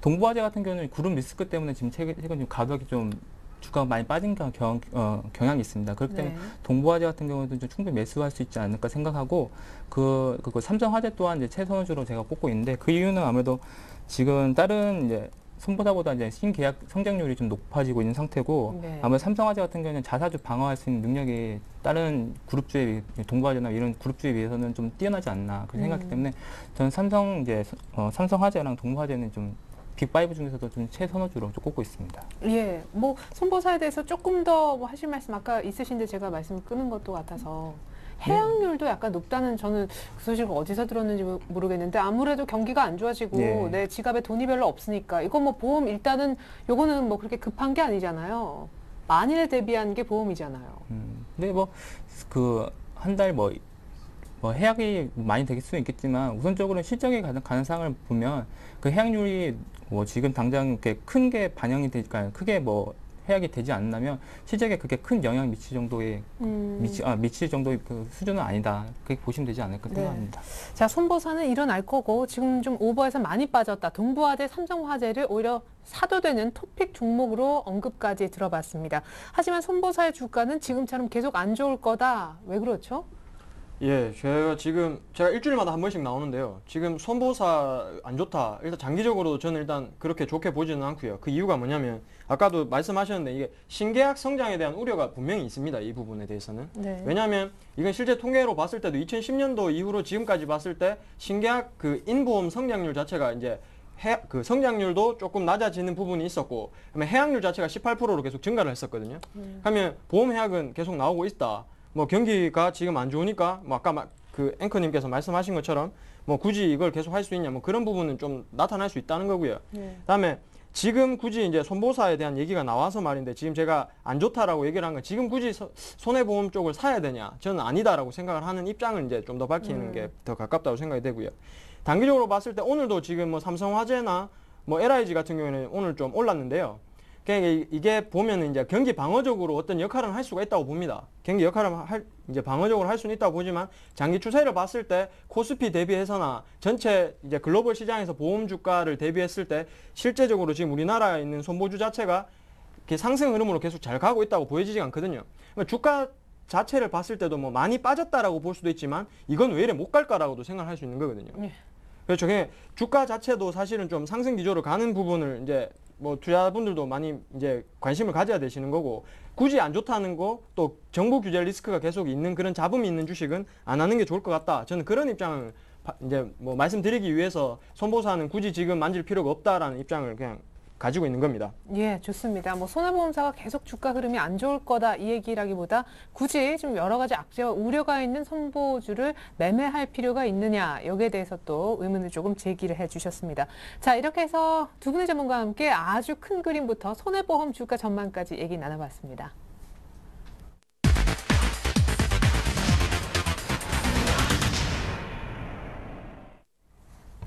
동부화재 같은 경우는 구름 리스크 때문에 지금 최근, 최근 좀 가격이 좀 주가가 많이 빠진 경, 경, 어, 경향이 있습니다. 그렇기 때문에 네. 동부화재 같은 경우는 좀 충분히 매수할 수 있지 않을까 생각하고 그, 그 삼성화재 또한 이제 최선호주로 제가 뽑고 있는데 그 이유는 아무래도 지금 다른 이제 손보다보다 이제 신계약 성장률이 좀 높아지고 있는 상태고 네. 아무래도 삼성화재 같은 경우는 자사주 방어할 수 있는 능력이 다른 그룹주에 동부화재나 이런 그룹주에 비해서는 좀 뛰어나지 않나 그렇게 생각하기 음. 때문에 저는 삼성 이제 어, 삼성화재랑 동부화재는 좀 빅5 중에서도 좀 최선호 주로 좀 꼽고 있습니다. 예, 뭐 손보사에 대해서 조금 더 뭐 하실 말씀 아까 있으신데 제가 말씀 끄는 것도 같아서 해양률도 약간 높다는 저는 그 소식을 어디서 들었는지 모- 모르겠는데 아무래도 경기가 안 좋아지고 네. 내 지갑에 돈이 별로 없으니까 이거 뭐 보험 일단은 요거는 뭐 그렇게 급한 게 아니잖아요. 만일에 대비한 게 보험이잖아요. 음, 근데 뭐 그 한 달뭐 뭐 해약이 많이 될 수는 있겠지만 우선적으로 실적의 가능, 가능성을 보면 그 해약률이 뭐 지금 당장 이렇게 큰 게 반영이 되니까 크게 뭐 해약이 되지 않는다면 실적에 그렇게 큰 영향 미칠 정도의 음. 미치 아 미칠 정도의 그 수준은 아니다 그렇게 보시면 되지 않을까 네. 생각합니다. 자, 손보사는 일어날 거고 지금 좀 오버해서 많이 빠졌다. 동부화재, 삼성화재를 오히려 사도되는 토픽 종목으로 언급까지 들어봤습니다. 하지만 손보사의 주가는 지금처럼 계속 안 좋을 거다. 왜 그렇죠? 예, 제가 지금 제가 일주일마다 한 번씩 나오는데요. 지금 손보사 안 좋다. 일단 장기적으로도 저는 일단 그렇게 좋게 보지는 않고요. 그 이유가 뭐냐면 아까도 말씀하셨는데 이게 신계약 성장에 대한 우려가 분명히 있습니다. 이 부분에 대해서는. 네. 왜냐하면 이건 실제 통계로 봤을 때도 2010년도 이후로 지금까지 봤을 때 신계약 그 인보험 성장률 자체가 이제 해, 그 성장률도 조금 낮아지는 부분이 있었고 그다음에 해약률 자체가 18%로 계속 증가를 했었거든요. 음. 하면 보험 해약은 계속 나오고 있다. 뭐 경기가 지금 안 좋으니까 뭐 아까 마- 그 앵커님께서 말씀하신 것처럼 뭐 굳이 이걸 계속 할 수 있냐 뭐 그런 부분은 좀 나타날 수 있다는 거고요. 네. 그다음에 지금 굳이 이제 손보사에 대한 얘기가 나와서 말인데 지금 제가 안 좋다라고 얘기를 한 건 지금 굳이 서- 손해보험 쪽을 사야 되냐 저는 아니다라고 생각을 하는 입장을 이제 좀 더 밝히는 음. 게더 가깝다고 생각이 되고요. 단기적으로 봤을 때 오늘도 지금 뭐 삼성화재나 뭐 LIG 같은 경우에는 오늘 좀 올랐는데요. 그러니까 이- 이게 보면은 이제 경기 방어적으로 어떤 역할은 할 수가 있다고 봅니다. 경기 역할을 할 이제 방어적으로 할 수는 있다고 보지만 장기 추세를 봤을 때 코스피 대비해서나 전체 이제 글로벌 시장에서 보험 주가를 대비했을 때 실제적으로 지금 우리나라에 있는 손보주 자체가 이렇게 상승 흐름으로 계속 잘 가고 있다고 보여지지 않거든요. 그러니까 주가 자체를 봤을 때도 뭐 많이 빠졌다라고 볼 수도 있지만 이건 왜 이래 못 갈까라고도 생각할 수 있는 거거든요. 예. 그렇죠. 주가 자체도 사실은 좀 상승 기조로 가는 부분을 이제 뭐 투자분들도 많이 이제 관심을 가져야 되시는 거고 굳이 안 좋다는 거 또 정부 규제 리스크가 계속 있는 그런 잡음이 있는 주식은 안 하는 게 좋을 것 같다. 저는 그런 입장을 바- 이제 뭐 말씀드리기 위해서 손보사는 굳이 지금 만질 필요가 없다라는 입장을 그냥 가지고 있는 겁니다. 예, 좋습니다. 뭐 손해보험사가 계속 주가 흐름이 안 좋을 거다 이 얘기라기보다 굳이 좀 여러 가지 악재와 우려가 있는 선보주를 매매할 필요가 있느냐 여기에 대해서 또 의문을 조금 제기를 해주셨습니다. 자, 이렇게 해서 두 분의 전문가와 함께 아주 큰 그림부터 손해보험 주가 전망까지 얘기 나눠봤습니다.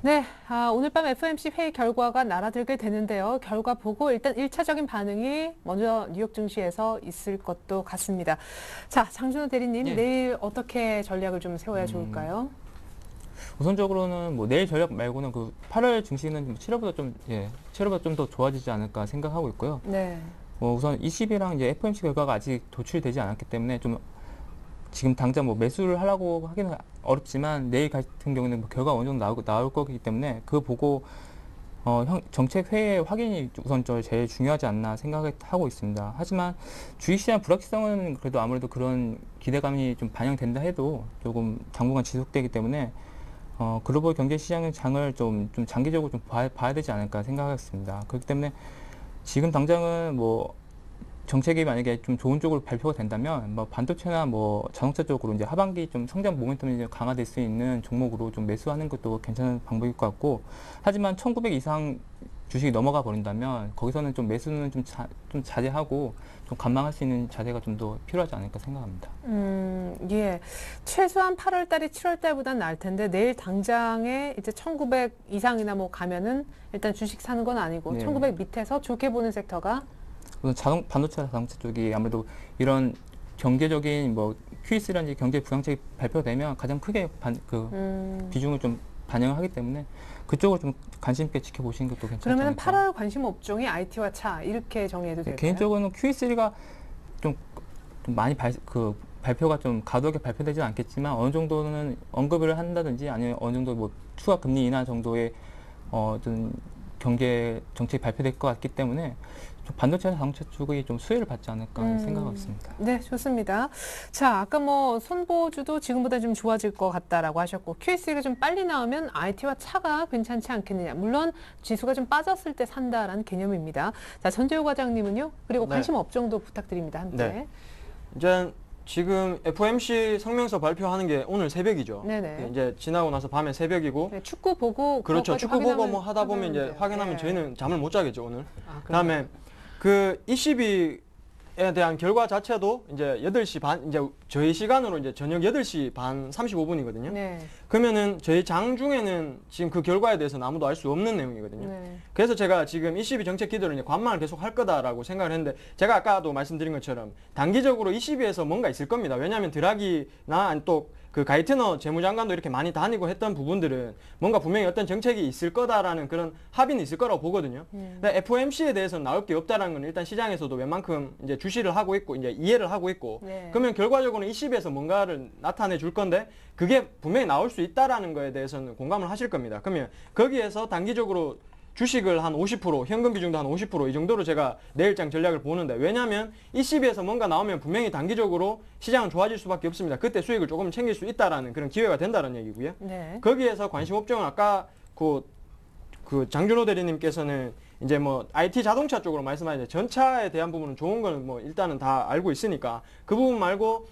네, 아, 오늘 밤 FMC 회의 결과가 날아들게 되는데요. 결과 보고 일단 일차적인 반응이 먼저 뉴욕 증시에서 있을 것도 같습니다. 자, 장준호 대리님, 네. 내일 어떻게 전략을 좀 세워야 좋을까요? 우선적으로는 뭐 내일 전략 말고는 그 8월 증시는 뭐 7월보다 좀 예, 7월보다 좀 더 좋아지지 않을까 생각하고 있고요. 네. 뭐 우선 20이랑 이제 FOMC 결과가 아직 도출되지 않았기 때문에 좀 지금 당장 뭐 매수를 하려고 하기는 어렵지만 내일 같은 경우는 뭐 결과 어느 정도 나오고 나올 거기 때문에 그거 보고 어, 형- 정책 회의 확인이 우선 저 제일 중요하지 않나 생각하고 있습니다. 하지만 주식시장 불확실성은 그래도 아무래도 그런 기대감이 좀 반영된다 해도 조금 당분간 지속되기 때문에 어, 글로벌 경제 시장의 장을 좀, 좀 장기적으로 좀 봐야, 봐야 되지 않을까 생각하겠습니다. 그렇기 때문에 지금 당장은 뭐 정책이 만약에 좀 좋은 쪽으로 발표가 된다면 뭐 반도체나 뭐 자동차 쪽으로 이제 하반기 좀 성장 모멘텀이 강화될 수 있는 종목으로 좀 매수하는 것도 괜찮은 방법일 것 같고 하지만 1900 이상 주식이 넘어가 버린다면 거기서는 좀 매수는 좀, 자, 좀 자제하고 좀 감망할 수 있는 자세가 좀 더 필요하지 않을까 생각합니다. 음, 예. 최소한 8월 달이 7월 달보단 나을 텐데 내일 당장에 이제 1900 이상이나 뭐 가면은 일단 주식 사는 건 아니고 네. 1900 밑에서 좋게 보는 섹터가 우선 자동 반도체 자동차 쪽이 아무래도 이런 경제적인 뭐 QEC라든지 경제 부양책이 발표되면 가장 크게 반, 그 음, 비중을 좀 반영하기 때문에 그쪽을 좀 관심 있게 지켜보시는 것도 괜찮지 그러면 않을까. 8월 관심 업종이 IT와 차 이렇게 정리해도 네, 될까요? 개인적으로는 QE3가 좀, 좀 많이 발, 그 발표가 좀 가도하게 발표되지는 않겠지만 어느 정도는 언급을 한다든지 아니면 어느 정도 뭐 추가 금리 인하 정도의 어, 어떤 경제 정책이 발표될 것 같기 때문에 좀 반도체나 자동차 쪽이 좀 수혜를 받지 않을까 음. 생각하고 있습니다. 네, 좋습니다. 자, 아까 뭐 손보주도 지금보다 좀 좋아질 것 같다라고 하셨고 QS가 좀 빨리 나오면 IT와 차가 괜찮지 않겠느냐. 물론 지수가 좀 빠졌을 때 산다라는 개념입니다. 자, 전재호 과장님은요. 그리고 네. 관심 업종도 부탁드립니다. 함께. 네. 이제 지금 FOMC 성명서 발표하는 게 오늘 새벽이죠. 네네. 이제 지나고 나서 밤에 새벽이고 네, 축구 보고 그렇죠. 축구 보고 뭐 하다 보면 이제. 확인하면 네. 저희는 잠을 못 자겠죠 오늘. 아, 그다음에 그 ECB에 대한 결과 자체도 이제 8시 반 이제 저희 시간으로 이제 저녁 8시 반 35분이거든요. 네. 그러면은 저희 장 중에는 지금 그 결과에 대해서는 아무도 알 수 없는 내용이거든요. 네. 그래서 제가 지금 ECB 정책 기조를 이제 관망을 계속 할 거다라고 생각을 했는데 제가 아까도 말씀드린 것처럼 단기적으로 ECB에서 뭔가 있을 겁니다. 왜냐하면 드라기나 또 그 가이트너 재무장관도 이렇게 많이 다니고 했던 부분들은 뭔가 분명히 어떤 정책이 있을 거다라는 그런 합의는 있을 거라고 보거든요. 음. 근데 FOMC에 대해서는 나올 게 없다라는 건 일단 시장에서도 웬만큼 이제 주시를 하고 있고 이제 이해를 하고 있고 네. 그러면 결과적으로는 ECB에서 뭔가를 나타내 줄 건데 그게 분명히 나올 수 있다라는 거에 대해서는 공감을 하실 겁니다. 그러면 거기에서 단기적으로 주식을 한 50%, 현금 비중도 한 50%이 정도로 제가 내일장 전략을 보는데 왜냐하면 ECB에서 뭔가 나오면 분명히 단기적으로 시장은 좋아질 수밖에 없습니다. 그때 수익을 조금 챙길 수 있다라는 그런 기회가 된다는 얘기고요. 네. 거기에서 관심 업종은 아까 그, 그 장준호 대리님께서는 이제 뭐 IT 자동차 쪽으로 말씀하셨는데 전차에 대한 부분은 좋은 거는 뭐 일단은 다 알고 있으니까 그 부분 말고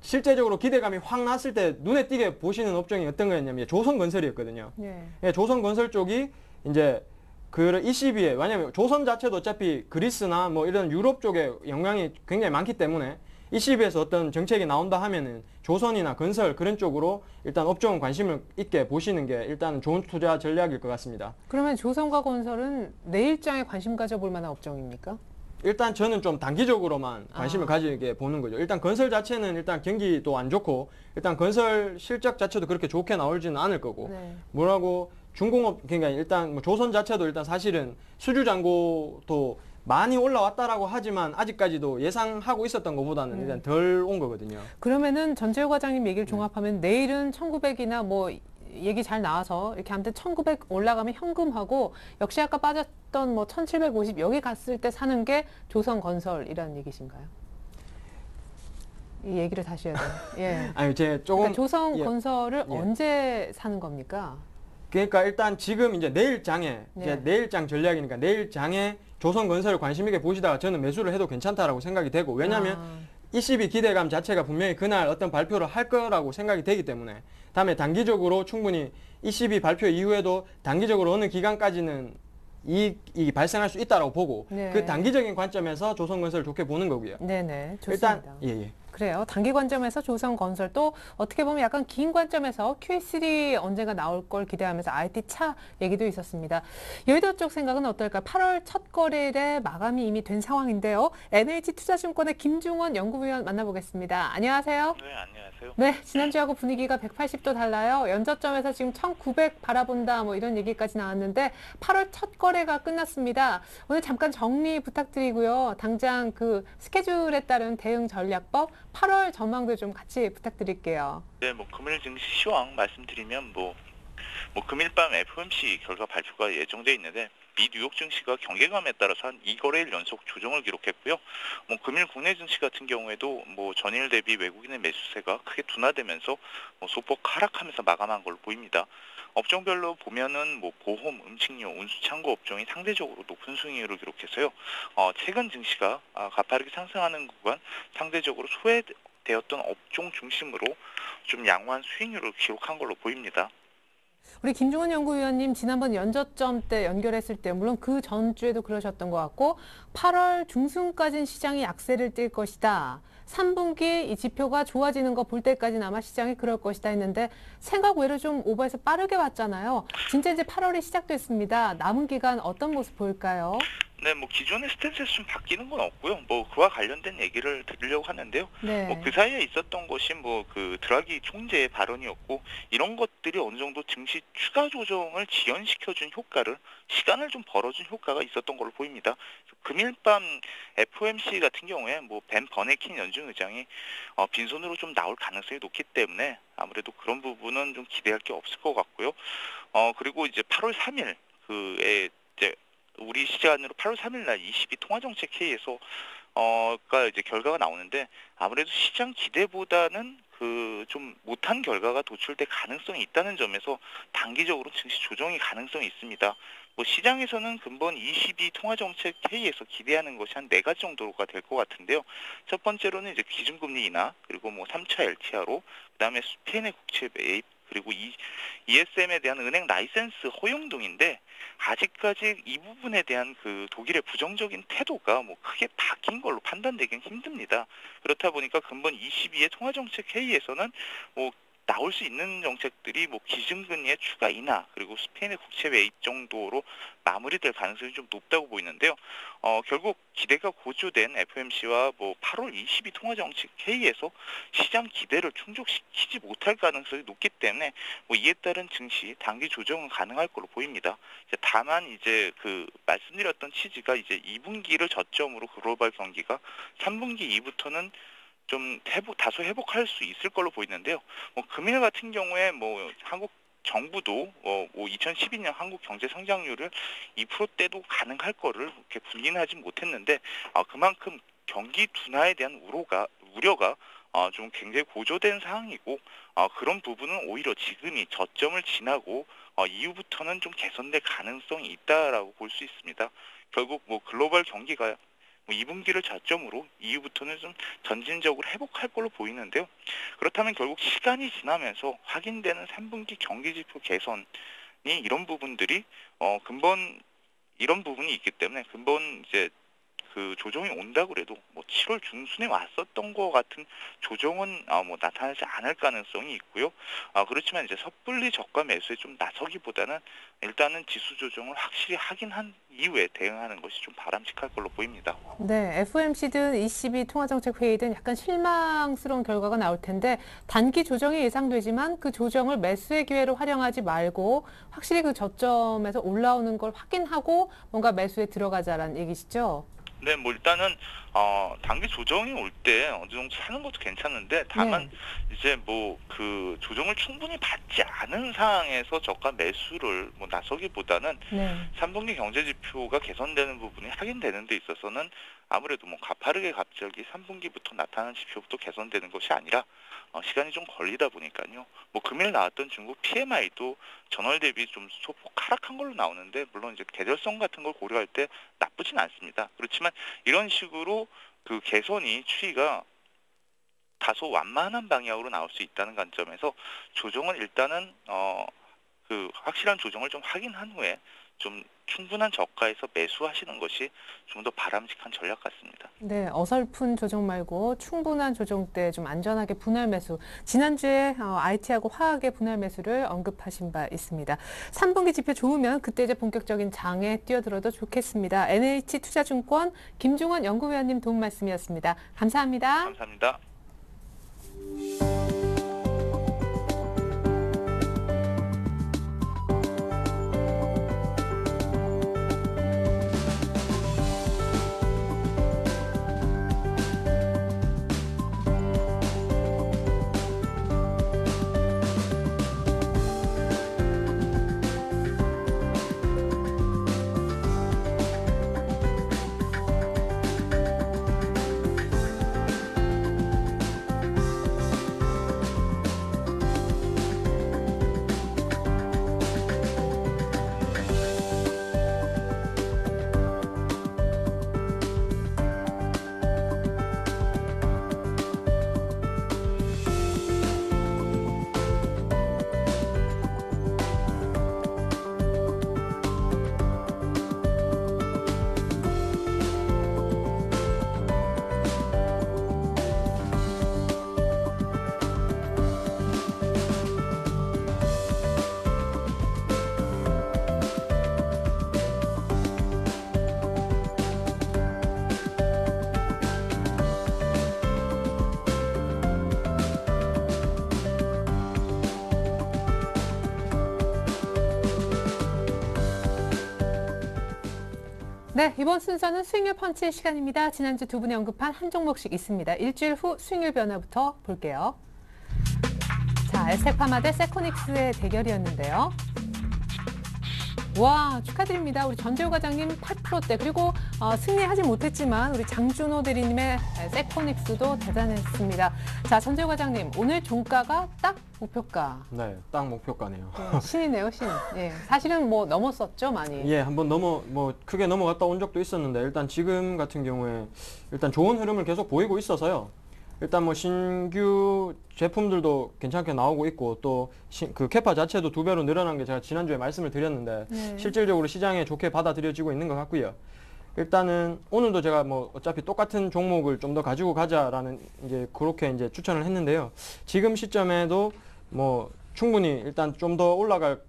실제적으로 기대감이 확 났을 때 눈에 띄게 보시는 업종이 어떤 거였냐면 조선건설이었거든요. 네. 예, 조선건설 쪽이 이제 그 ECB에 왜냐면 조선 자체도 어차피 그리스나 뭐 이런 유럽 쪽에 영향이 굉장히 많기 때문에 ECB에서 어떤 정책이 나온다 하면은 조선이나 건설 그런 쪽으로 일단 업종은 관심을 있게 보시는 게 일단 좋은 투자 전략일 것 같습니다. 그러면 조선과 건설은 내 일장에 관심 가져볼 만한 업종입니까? 일단 저는 좀 단기적으로만 관심을 아. 가지게 보는 거죠. 일단 건설 자체는 일단 경기도 안 좋고 일단 건설 실적 자체도 그렇게 좋게 나올지는 않을 거고 네. 뭐라고 중공업 그러니까 일단 뭐 조선 자체도 일단 사실은 수주 잔고도 많이 올라왔다라고 하지만 아직까지도 예상하고 있었던 것보다는 음. 일단 덜 온 거거든요. 그러면은 전재호 과장님 네. 얘기를 종합하면 내일은 1900이나 뭐 얘기 잘 나와서 이렇게 아무튼 1900 올라가면 현금하고 역시 아까 빠졌던 뭐 1750 여기 갔을 때 사는 게 조선 건설이라는 얘기신가요? 이 얘기를 다시 해야 돼요. 예. 아니 제 조금 그러니까 조선 건설을 예. 언제 사는 겁니까? 그러니까 일단 지금 이제 내일 장에 네. 이제 내일 장 전략이니까 내일 장에 조선 건설을 관심 있게 보시다가 저는 매수를 해도 괜찮다라고 생각이 되고 왜냐하면 아, ECB 기대감 자체가 분명히 그날 어떤 발표를 할 거라고 생각이 되기 때문에 다음에 단기적으로 충분히 ECB 발표 이후에도 단기적으로 어느 기간까지는 이익이 발생할 수 있다라고 보고 네. 그 단기적인 관점에서 조선건설을 좋게 보는 거고요. 네네 좋습니다. 일단 예 예. 그래요. 단기 관점에서 조선건설 또 어떻게 보면 약간 긴 관점에서 QE3 언제가 나올 걸 기대하면서 IT 차 얘기도 있었습니다. 여의도 쪽 생각은 어떨까요? 8월 첫 거래일에 마감이 이미 된 상황인데요. NH투자증권의 김중원 연구위원 만나보겠습니다. 안녕하세요. 네, 안녕하세요. 네, 지난주하고 분위기가 180도 달라요. 연저점에서 지금 1900 바라본다 뭐 이런 얘기까지 나왔는데 8월 첫 거래가 끝났습니다. 오늘 잠깐 정리 부탁드리고요. 당장 그 스케줄에 따른 대응 전략법 8월 전망도 좀 같이 부탁드릴게요. 네, 뭐 금일 증시 시황 말씀드리면 뭐 뭐 금일 밤 FOMC 결과 발표가 예정돼 있는데 미 뉴욕 증시가 경계감에 따라서 한 2거래일 연속 조정을 기록했고요. 뭐 금일 국내 증시 같은 경우에도 뭐 전일 대비 외국인의 매수세가 크게 둔화되면서 뭐 소폭 하락하면서 마감한 걸로 보입니다. 업종별로 보면은 뭐 보험, 음식료, 운수 창고 업종이 상대적으로 높은 수익률을 기록해서요. 어, 최근 증시가 아, 가파르게 상승하는 구간 상대적으로 소외되었던 업종 중심으로 좀 양호한 수익률을 기록한 걸로 보입니다. 우리 김종원 연구위원님 지난번 연저점 때 연결했을 때 물론 그 전주에도 그러셨던 것 같고 8월 중순까지는 시장이 약세를 띨 것이다. 3분기 이 지표가 좋아지는 거 볼 때까지는 아마 시장이 그럴 것이다 했는데 생각 외로 좀 오버해서 빠르게 왔잖아요. 진짜 이제 8월이 시작됐습니다. 남은 기간 어떤 모습 보일까요? 네, 뭐 기존의 스탠스에서 좀 바뀌는 건 없고요. 뭐 그와 관련된 얘기를 드리려고 하는데요. 네. 뭐그 사이에 있었던 것이 뭐 그 드라기 총재의 발언이었고 이런 것들이 어느 정도 증시 추가 조정을 지연시켜준 효과를 시간을 좀 벌어준 효과가 있었던 걸로 보입니다. 금일 밤 FOMC 같은 경우에 뭐벤 버네킨 연준 의장이 어, 빈손으로 좀 나올 가능성이 높기 때문에 아무래도 그런 부분은 좀 기대할 게 없을 것 같고요. 어 그리고 이제 8월 3일 그에 이제 우리 시간으로 8월 3일 날 22 통화정책 회의에서 어가 이제 결과가 나오는데 아무래도 시장 기대보다는 그 좀 못한 결과가 도출될 가능성이 있다는 점에서 단기적으로 증시 조정의 가능성이 있습니다. 뭐 시장에서는 근본 22 통화정책 회의에서 기대하는 것이 한 네 가지 정도가 될 것 같은데요. 첫 번째로는 이제 기준금리 인하 그리고 뭐 3차 LTRO 그 다음에 스페인의 국채 매입 그리고 이 ESM에 대한 은행 라이센스 허용 등인데 아직까지 이 부분에 대한 그 독일의 부정적인 태도가 뭐 크게 바뀐 걸로 판단되긴 힘듭니다. 그렇다 보니까 금번 2일의 통화정책 회의에서는 뭐 나올 수 있는 정책들이 뭐 기준금리의 추가 인하 그리고 스페인의 국채 매입 정도로 마무리될 가능성이 좀 높다고 보이는데요. 어, 결국 기대가 고조된 FOMC와 뭐 8월 22 통화정책 회의에서 시장 기대를 충족시키지 못할 가능성이 높기 때문에 뭐 이에 따른 증시 단기 조정은 가능할 걸로 보입니다. 이제 다만 이제 그 말씀드렸던 취지가 이제 2분기를 저점으로 글로벌 경기가 3분기 이후부터는 좀 회복, 다소 회복할 수 있을 걸로 보이는데요. 뭐 금일 같은 경우에 뭐 한국 정부도 어, 뭐 2012년 한국 경제 성장률을 2%대도 가능할 거를 그렇게 분인하지 못했는데 아, 그만큼 경기 둔화에 대한 우려가 우려가 어, 좀 굉장히 고조된 상황이고 어, 그런 부분은 오히려 지금이 저점을 지나고 어, 이후부터는 좀 개선될 가능성이 있다라고 볼 수 있습니다. 결국 뭐 글로벌 경기가 뭐 2분기를 저점으로 이후부터는 좀 전진적으로 회복할 걸로 보이는데요. 그렇다면 결국 시간이 지나면서 확인되는 3분기 경기 지표 개선이 이런 부분들이 어 근본 이런 부분이 있기 때문에 근본 이제 그 조정이 온다고 그래도 뭐 7월 중순에 왔었던 것 같은 조정은 어, 뭐 나타나지 않을 가능성이 있고요. 아 그렇지만 이제 섣불리 저가 매수에 좀 나서기보다는 일단은 지수 조정을 확실히 하긴 한 이후에 대응하는 것이 좀 바람직할 걸로 보입니다. 네, FOMC든 ECB 통화정책 회의든 약간 실망스러운 결과가 나올 텐데 단기 조정이 예상되지만 그 조정을 매수의 기회로 활용하지 말고 확실히 그 저점에서 올라오는 걸 확인하고 뭔가 매수에 들어가자라는 얘기시죠? 네, 뭐 일단은 어 단기 조정이 올 때 어느 정도 사는 것도 괜찮은데 다만 이제 뭐 그 조정을 충분히 받지 않은 상황에서 저가 매수를 뭐 나서기보다는 네. 3분기 경제 지표가 개선되는 부분이 확인되는 데 있어서는 아무래도 뭐 가파르게 갑자기 3분기부터 나타나는 지표부터 개선되는 것이 아니라 어, 시간이 좀 걸리다 보니까요. 뭐 금일 나왔던 중국 PMI도 전월 대비 좀 소폭 하락한 걸로 나오는데 물론 이제 계절성 같은 걸 고려할 때 나쁘진 않습니다. 그렇지만 이런 식으로 그 개선이 추이가 다소 완만한 방향으로 나올 수 있다는 관점에서 조정은 일단은 어 그 확실한 조정을 좀 확인한 후에 좀 충분한 저가에서 매수하시는 것이 좀 더 바람직한 전략 같습니다. 네, 어설픈 조정 말고 충분한 조정 때 좀 안전하게 분할 매수. 지난주에 어, IT하고 화학의 분할 매수를 언급하신 바 있습니다. 3분기 지표 좋으면 그때 이제 본격적인 장에 뛰어들어도 좋겠습니다. NH투자증권 김종원 연구위원님 도움 말씀이었습니다. 감사합니다. 감사합니다. 네, 이번 순서는 수익률 펀치의 시간입니다. 지난주 두 분이 언급한 한 종목씩 있습니다. 일주일 후 수익률 변화부터 볼게요. 자, 에스테파마 대 세코닉스의 대결이었는데요. 와, 축하드립니다. 우리 전재호 과장님 8%대, 그리고 어, 승리하지 못했지만 우리 장준호 대리님의 세코닉스도 대단했습니다. 자, 전재호 과장님, 오늘 종가가 딱 목표가. 네, 딱 목표가네요. 네, 신이네요, 신. 예, 사실은 뭐 넘었었죠, 많이. 예, 한번 넘어 뭐 크게 넘어갔다 온 적도 있었는데 일단 지금 같은 경우에 일단 좋은 흐름을 계속 보이고 있어서요. 일단 뭐 신규 제품들도 괜찮게 나오고 있고 또 그 캐파 자체도 두 배로 늘어난 게 제가 지난주에 말씀을 드렸는데 네. 실질적으로 시장에 좋게 받아들여지고 있는 것 같고요. 일단은 오늘도 제가 뭐 어차피 똑같은 종목을 좀 더 가지고 가자라는 이제 그렇게 이제 추천을 했는데요. 지금 시점에도 뭐 충분히 일단 좀 더 올라갈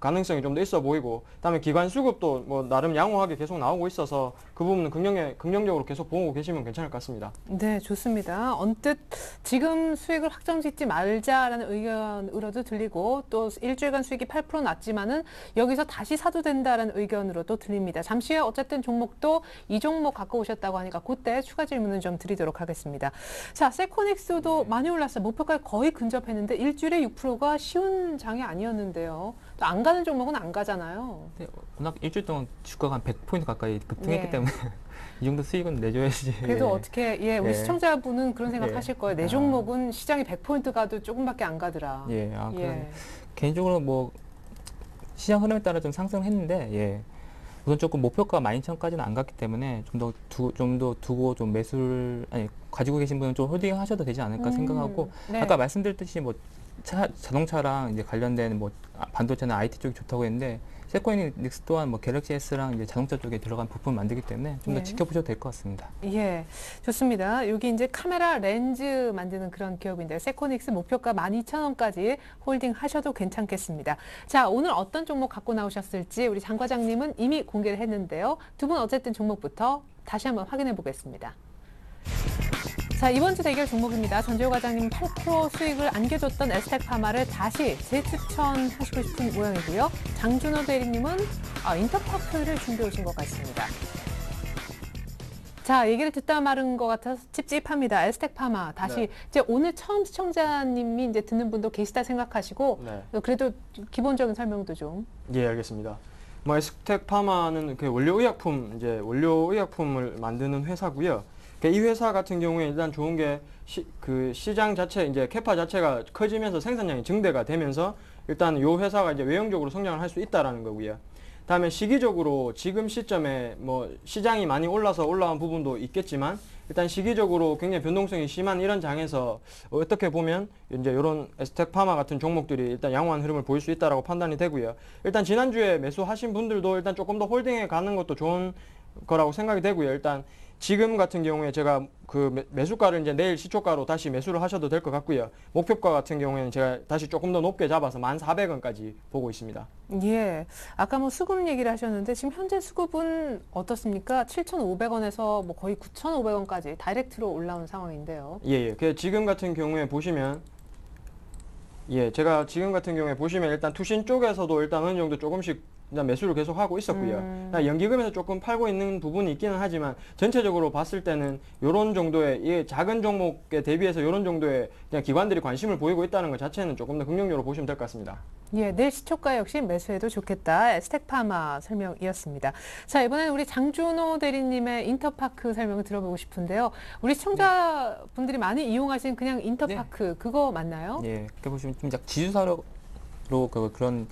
가능성이 좀 더 있어 보이고 그다음에 기관 수급도 뭐 나름 양호하게 계속 나오고 있어서 그 부분은 긍정에 긍정적으로 계속 보고 계시면 괜찮을 것 같습니다. 네, 좋습니다. 언뜻 지금 수익을 확정 짓지 말자라는 의견으로도 들리고 또 일주일간 수익이 8% 났지만은 여기서 다시 사도 된다라는 의견으로도 들립니다. 잠시 후에 어쨌든 종목도 이 종목 갖고 오셨다고 하니까 그때 추가 질문을 좀 드리도록 하겠습니다. 자, 세코닉스도 많이 올랐어요. 목표가에 거의 근접했는데 일주일에 6%가 쉬운 장이 아니었는데요. 또 안 가는 종목은 안 가잖아요. 근데 워낙 일주일 동안 주가가 한 100포인트 가까이 급등했기 네. 때문에 이 정도 수익은 내줘야지. 그래도 예. 어떻게 예 우리 예. 시청자분은 그런 생각 예. 하실 거예요. 내 아. 종목은 시장이 100포인트 가도 조금밖에 안 가더라. 예, 아, 예. 개인적으로 뭐 시장 흐름에 따라 좀 상승했는데 예. 우선 조금 목표가 12,000까지는 안 갔기 때문에 좀 더 두, 좀 더 두고 좀 매수를 아니 가지고 계신 분은 좀 holding 하셔도 되지 않을까 음, 생각하고 네. 아까 말씀드렸듯이 뭐 차, 자동차랑 이제 관련된 뭐 아, 반도체나 IT 쪽이 좋다고 했는데 세코닉스 또한 뭐 갤럭시 S랑 이제 자동차 쪽에 들어간 부품 만들기 때문에 좀더 예. 지켜보셔도 될 것 같습니다. 예, 좋습니다. 여기 이제 카메라 렌즈 만드는 그런 기업인데 세코닉스 목표가 12,000원까지 holding 하셔도 괜찮겠습니다. 자, 오늘 어떤 종목 갖고 나오셨을지 우리 장 과장님은 이미 공개를 했는데요. 두 분 어쨌든 종목부터 다시 한번 확인해 보겠습니다. 자, 이번 주 대결 종목입니다. 전재호 과장님 8% 수익을 안겨줬던 에스텍 파마를 다시 재추천하시고 싶은 모양이고요. 장준호 대리님은 아, 인터파크를 준비해 오신 것 같습니다. 자, 얘기를 듣다 말은 것 같아서 찝찝합니다. 에스텍 파마 다시 네. 이제 오늘 처음 시청자님이 이제 듣는 분도 계시다 생각하시고 네. 그래도 기본적인 설명도 좀. 예, 알겠습니다. 뭐 에스텍 파마는 그 원료 의약품 이제 원료 의약품을 만드는 회사고요. 그이 회사 같은 경우에 일단 좋은 게 그 시장 자체 이제 캐파 자체가 커지면서 생산량이 증대가 되면서 일단 요 회사가 이제 외형적으로 성장을 할 수 있다라는 거고요. 다음에 시기적으로 지금 시점에 뭐 시장이 많이 올라서 올라온 부분도 있겠지만 일단 시기적으로 굉장히 변동성이 심한 이런 장에서 어떻게 보면 이제 이런 에스텍 파마 같은 종목들이 일단 양호한 흐름을 보일 수 있다라고 판단이 되고요. 일단 지난주에 매수하신 분들도 일단 조금 더 홀딩해 가는 것도 좋은 거라고 생각이 되고요. 일단 지금 같은 경우에 제가 그 매- 매수가를 이제 내일 시초가로 다시 매수를 하셔도 될 것 같고요. 목표가 같은 경우에는 제가 다시 조금 더 높게 잡아서 1,400원까지 보고 있습니다. 예. 아까 뭐 수급 얘기를 하셨는데 지금 현재 수급은 어떻습니까? 7,500원에서 뭐 거의 9,500원까지 다이렉트로 올라온 상황인데요. 예, 예. 그 지금 같은 경우에 보시면 예, 제가 지금 같은 경우에 보시면 일단 투신 쪽에서도 일단 어느 정도 조금씩 매수를 계속 하고 있었고요. 음. 그러니까 연기금에서 조금 팔고 있는 부분이 있기는 하지만 전체적으로 봤을 때는 이런 정도의 이 작은 종목에 대비해서 이런 정도의 그냥 기관들이 관심을 보이고 있다는 것 자체는 조금 더 긍정적으로 보시면 될 것 같습니다. 예, 내일 시초가 역시 매수해도 좋겠다. 스택파마 설명이었습니다. 자, 이번에는 우리 장준호 대리님의 인터파크 설명을 들어보고 싶은데요. 우리 시청자분들이 많이 이용하시는 그냥 인터파크 그거 맞나요? 예, 이렇게 보시면 좀약 지주사로 그 그런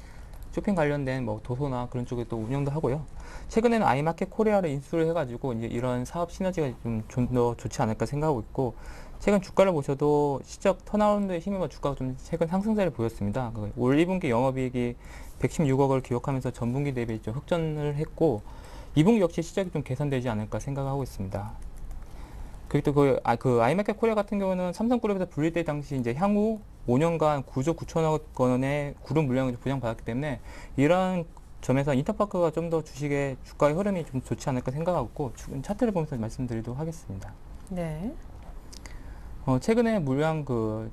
쇼핑 관련된 뭐 도서나 그런 쪽에 또 운영도 하고요. 최근에는 아이마켓 코리아를 인수를 해가지고 이제 이런 사업 시너지가 좀좀더 좋지 않을까 생각하고 있고 최근 주가를 보셔도 시적 턴아웃에 힘입어 주가가 좀 최근 상승세를 보였습니다. 그올 1분기 영업이익이 116억을 기록하면서 전분기 대비 좀 흑전을 했고 2분기 역시 실적이 좀 개선되지 않을까 생각하고 있습니다. 그리고 또 그, 아, 그 아이마켓 코리아 같은 경우는 삼성그룹에서 분리될 당시 이제 향후 5년간 9조 9천억 원의 그룹 물량을 보장받았기 때문에 이러한 점에서 인터파크가 좀 더 주식의 주가의 흐름이 좀 좋지 않을까 생각하고 주- 차트를 보면서 말씀드리도록 하겠습니다. 네. 어, 최근에 물량 그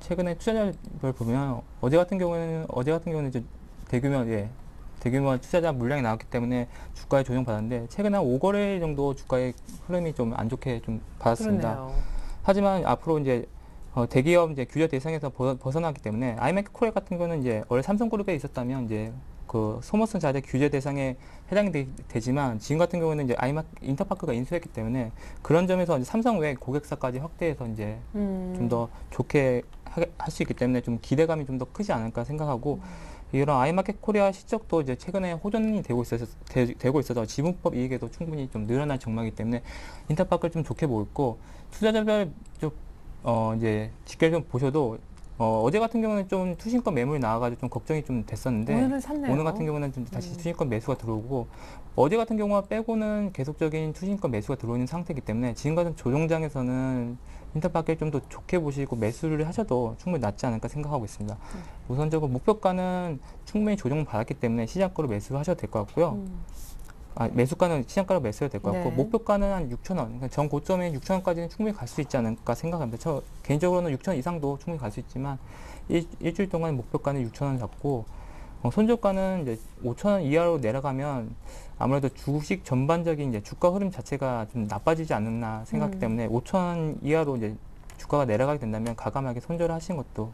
최근에 투자자별 보면 어제 같은 경우에는 어제 같은 경우는 이제 대규모 예 대규모 투자자 물량이 나왔기 때문에 주가에 조정받았는데 최근 한 5거래 정도 주가의 흐름이 좀 안 좋게 좀 받았습니다. 그러네요. 하지만 앞으로 이제 어, 대기업 이제 규제 대상에서 벗, 벗어나기 때문에 아이맥 코리아 같은 경우는 이제 원래 삼성그룹에 있었다면 이제 그 소모성 자재 규제 대상에 해당이 되, 지만 지금 같은 경우는 이제 아이맥 인터파크가 인수했기 때문에 그런 점에서 이제 삼성 외 고객사까지 확대해서 이제 음. 좀더 좋게 할 수 있기 때문에 좀 기대감이 좀 더 크지 않을까 생각하고 이런 아이마켓 코리아 실적도 이제 최근에 호전이 되고 있어서 되, 고 있어서 지분법 이익에도 충분히 좀 늘어날 전망이기 때문에 인터파크를 좀 좋게 보고 있고 투자자별 좀 어, 이제 직결 좀 보셔도 어, 어제 같은 경우는 좀 투신권 매물이 나와가지고 좀 걱정이 좀 됐었는데 오늘은 샀네요. 오늘 같은 경우는 좀 다시 음. 투신권 매수가 들어오고 어제 같은 경우와 빼고는 계속적인 투신권 매수가 들어오는 상태이기 때문에 지금 같은 조정장에서는 인터파크를 좀더 좋게 보시고 매수를 하셔도 충분히 낫지 않을까 생각하고 있습니다. 음. 우선적으로 목표가는 충분히 조정을 받았기 때문에 시장가로 매수하셔도 될 것 같고요. 음. 아, 매수가는 시장가로 매수해도 될 것 같고 네. 목표가는 한 6천 원, 그러니까 전 고점인 6천 원까지는 충분히 갈 수 있지 않을까 생각합니다. 저 개인적으로는 6천 원 이상도 충분히 갈 수 있지만 일, 일주일 동안 목표가는 6천 원 잡고 어, 손절가는 이제 5천 원 이하로 내려가면 아무래도 주식 전반적인 이제 주가 흐름 자체가 좀 나빠지지 않나 생각하기 음. 때문에 5천 원 이하로 이제 주가가 내려가게 된다면 가감하게 손절을 하시는 것도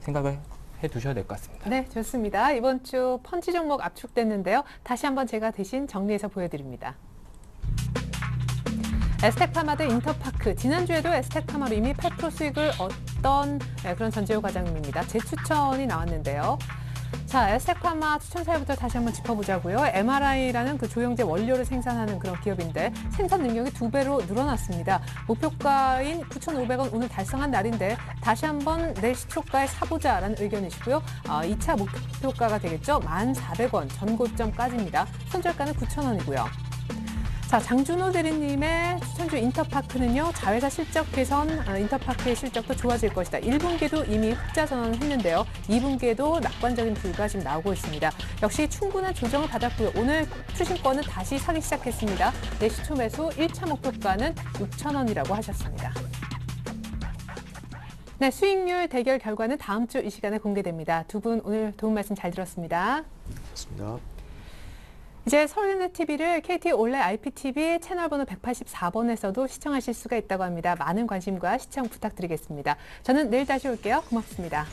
생각을 해 두셔야 될 것 같습니다. 네, 좋습니다. 이번 주 펀치 종목 압축됐는데요. 다시 한번 제가 대신 정리해서 보여드립니다. 에스텍파마드 인터파크 지난주에도 에스텍파마로 이미 8% 수익을 얻던 네, 그런 전재호 과장님입니다. 재추천이 나왔는데요. 자, 에스텍파마 추천 사례부터 다시 한번 짚어보자고요. MRI라는 그 조영제 원료를 생산하는 그런 기업인데 생산 능력이 두 배로 늘어났습니다. 목표가인 9,500원 오늘 달성한 날인데 다시 한번 내 시초가에 사보자라는 의견이시고요. 아, 2차 목표가가 되겠죠. 1,400원 전고점까지입니다. 손절가는 9,000원이고요. 자, 장준호 대리님의 추천주 인터파크는요, 자회사 실적 개선, 어, 인터파크의 실적도 좋아질 것이다. 1분기에도 이미 흑자 선언을 했는데요. 2분기에도 낙관적인 불가 지금 나오고 있습니다. 역시 충분한 조정을 받았고요. 오늘 추신권은 다시 사기 시작했습니다. 내시초 매수 1차 목표가는 6,000원이라고 하셨습니다. 네, 수익률 대결 결과는 다음 주 이 시간에 공개됩니다. 두 분 오늘 도움 말씀 잘 들었습니다. 맞습니다. 이제 서울은행 TV를 KT 올레 IPTV 채널 번호 184번에서도 시청하실 수가 있다고 합니다. 많은 관심과 시청 부탁드리겠습니다. 저는 내일 다시 올게요. 고맙습니다.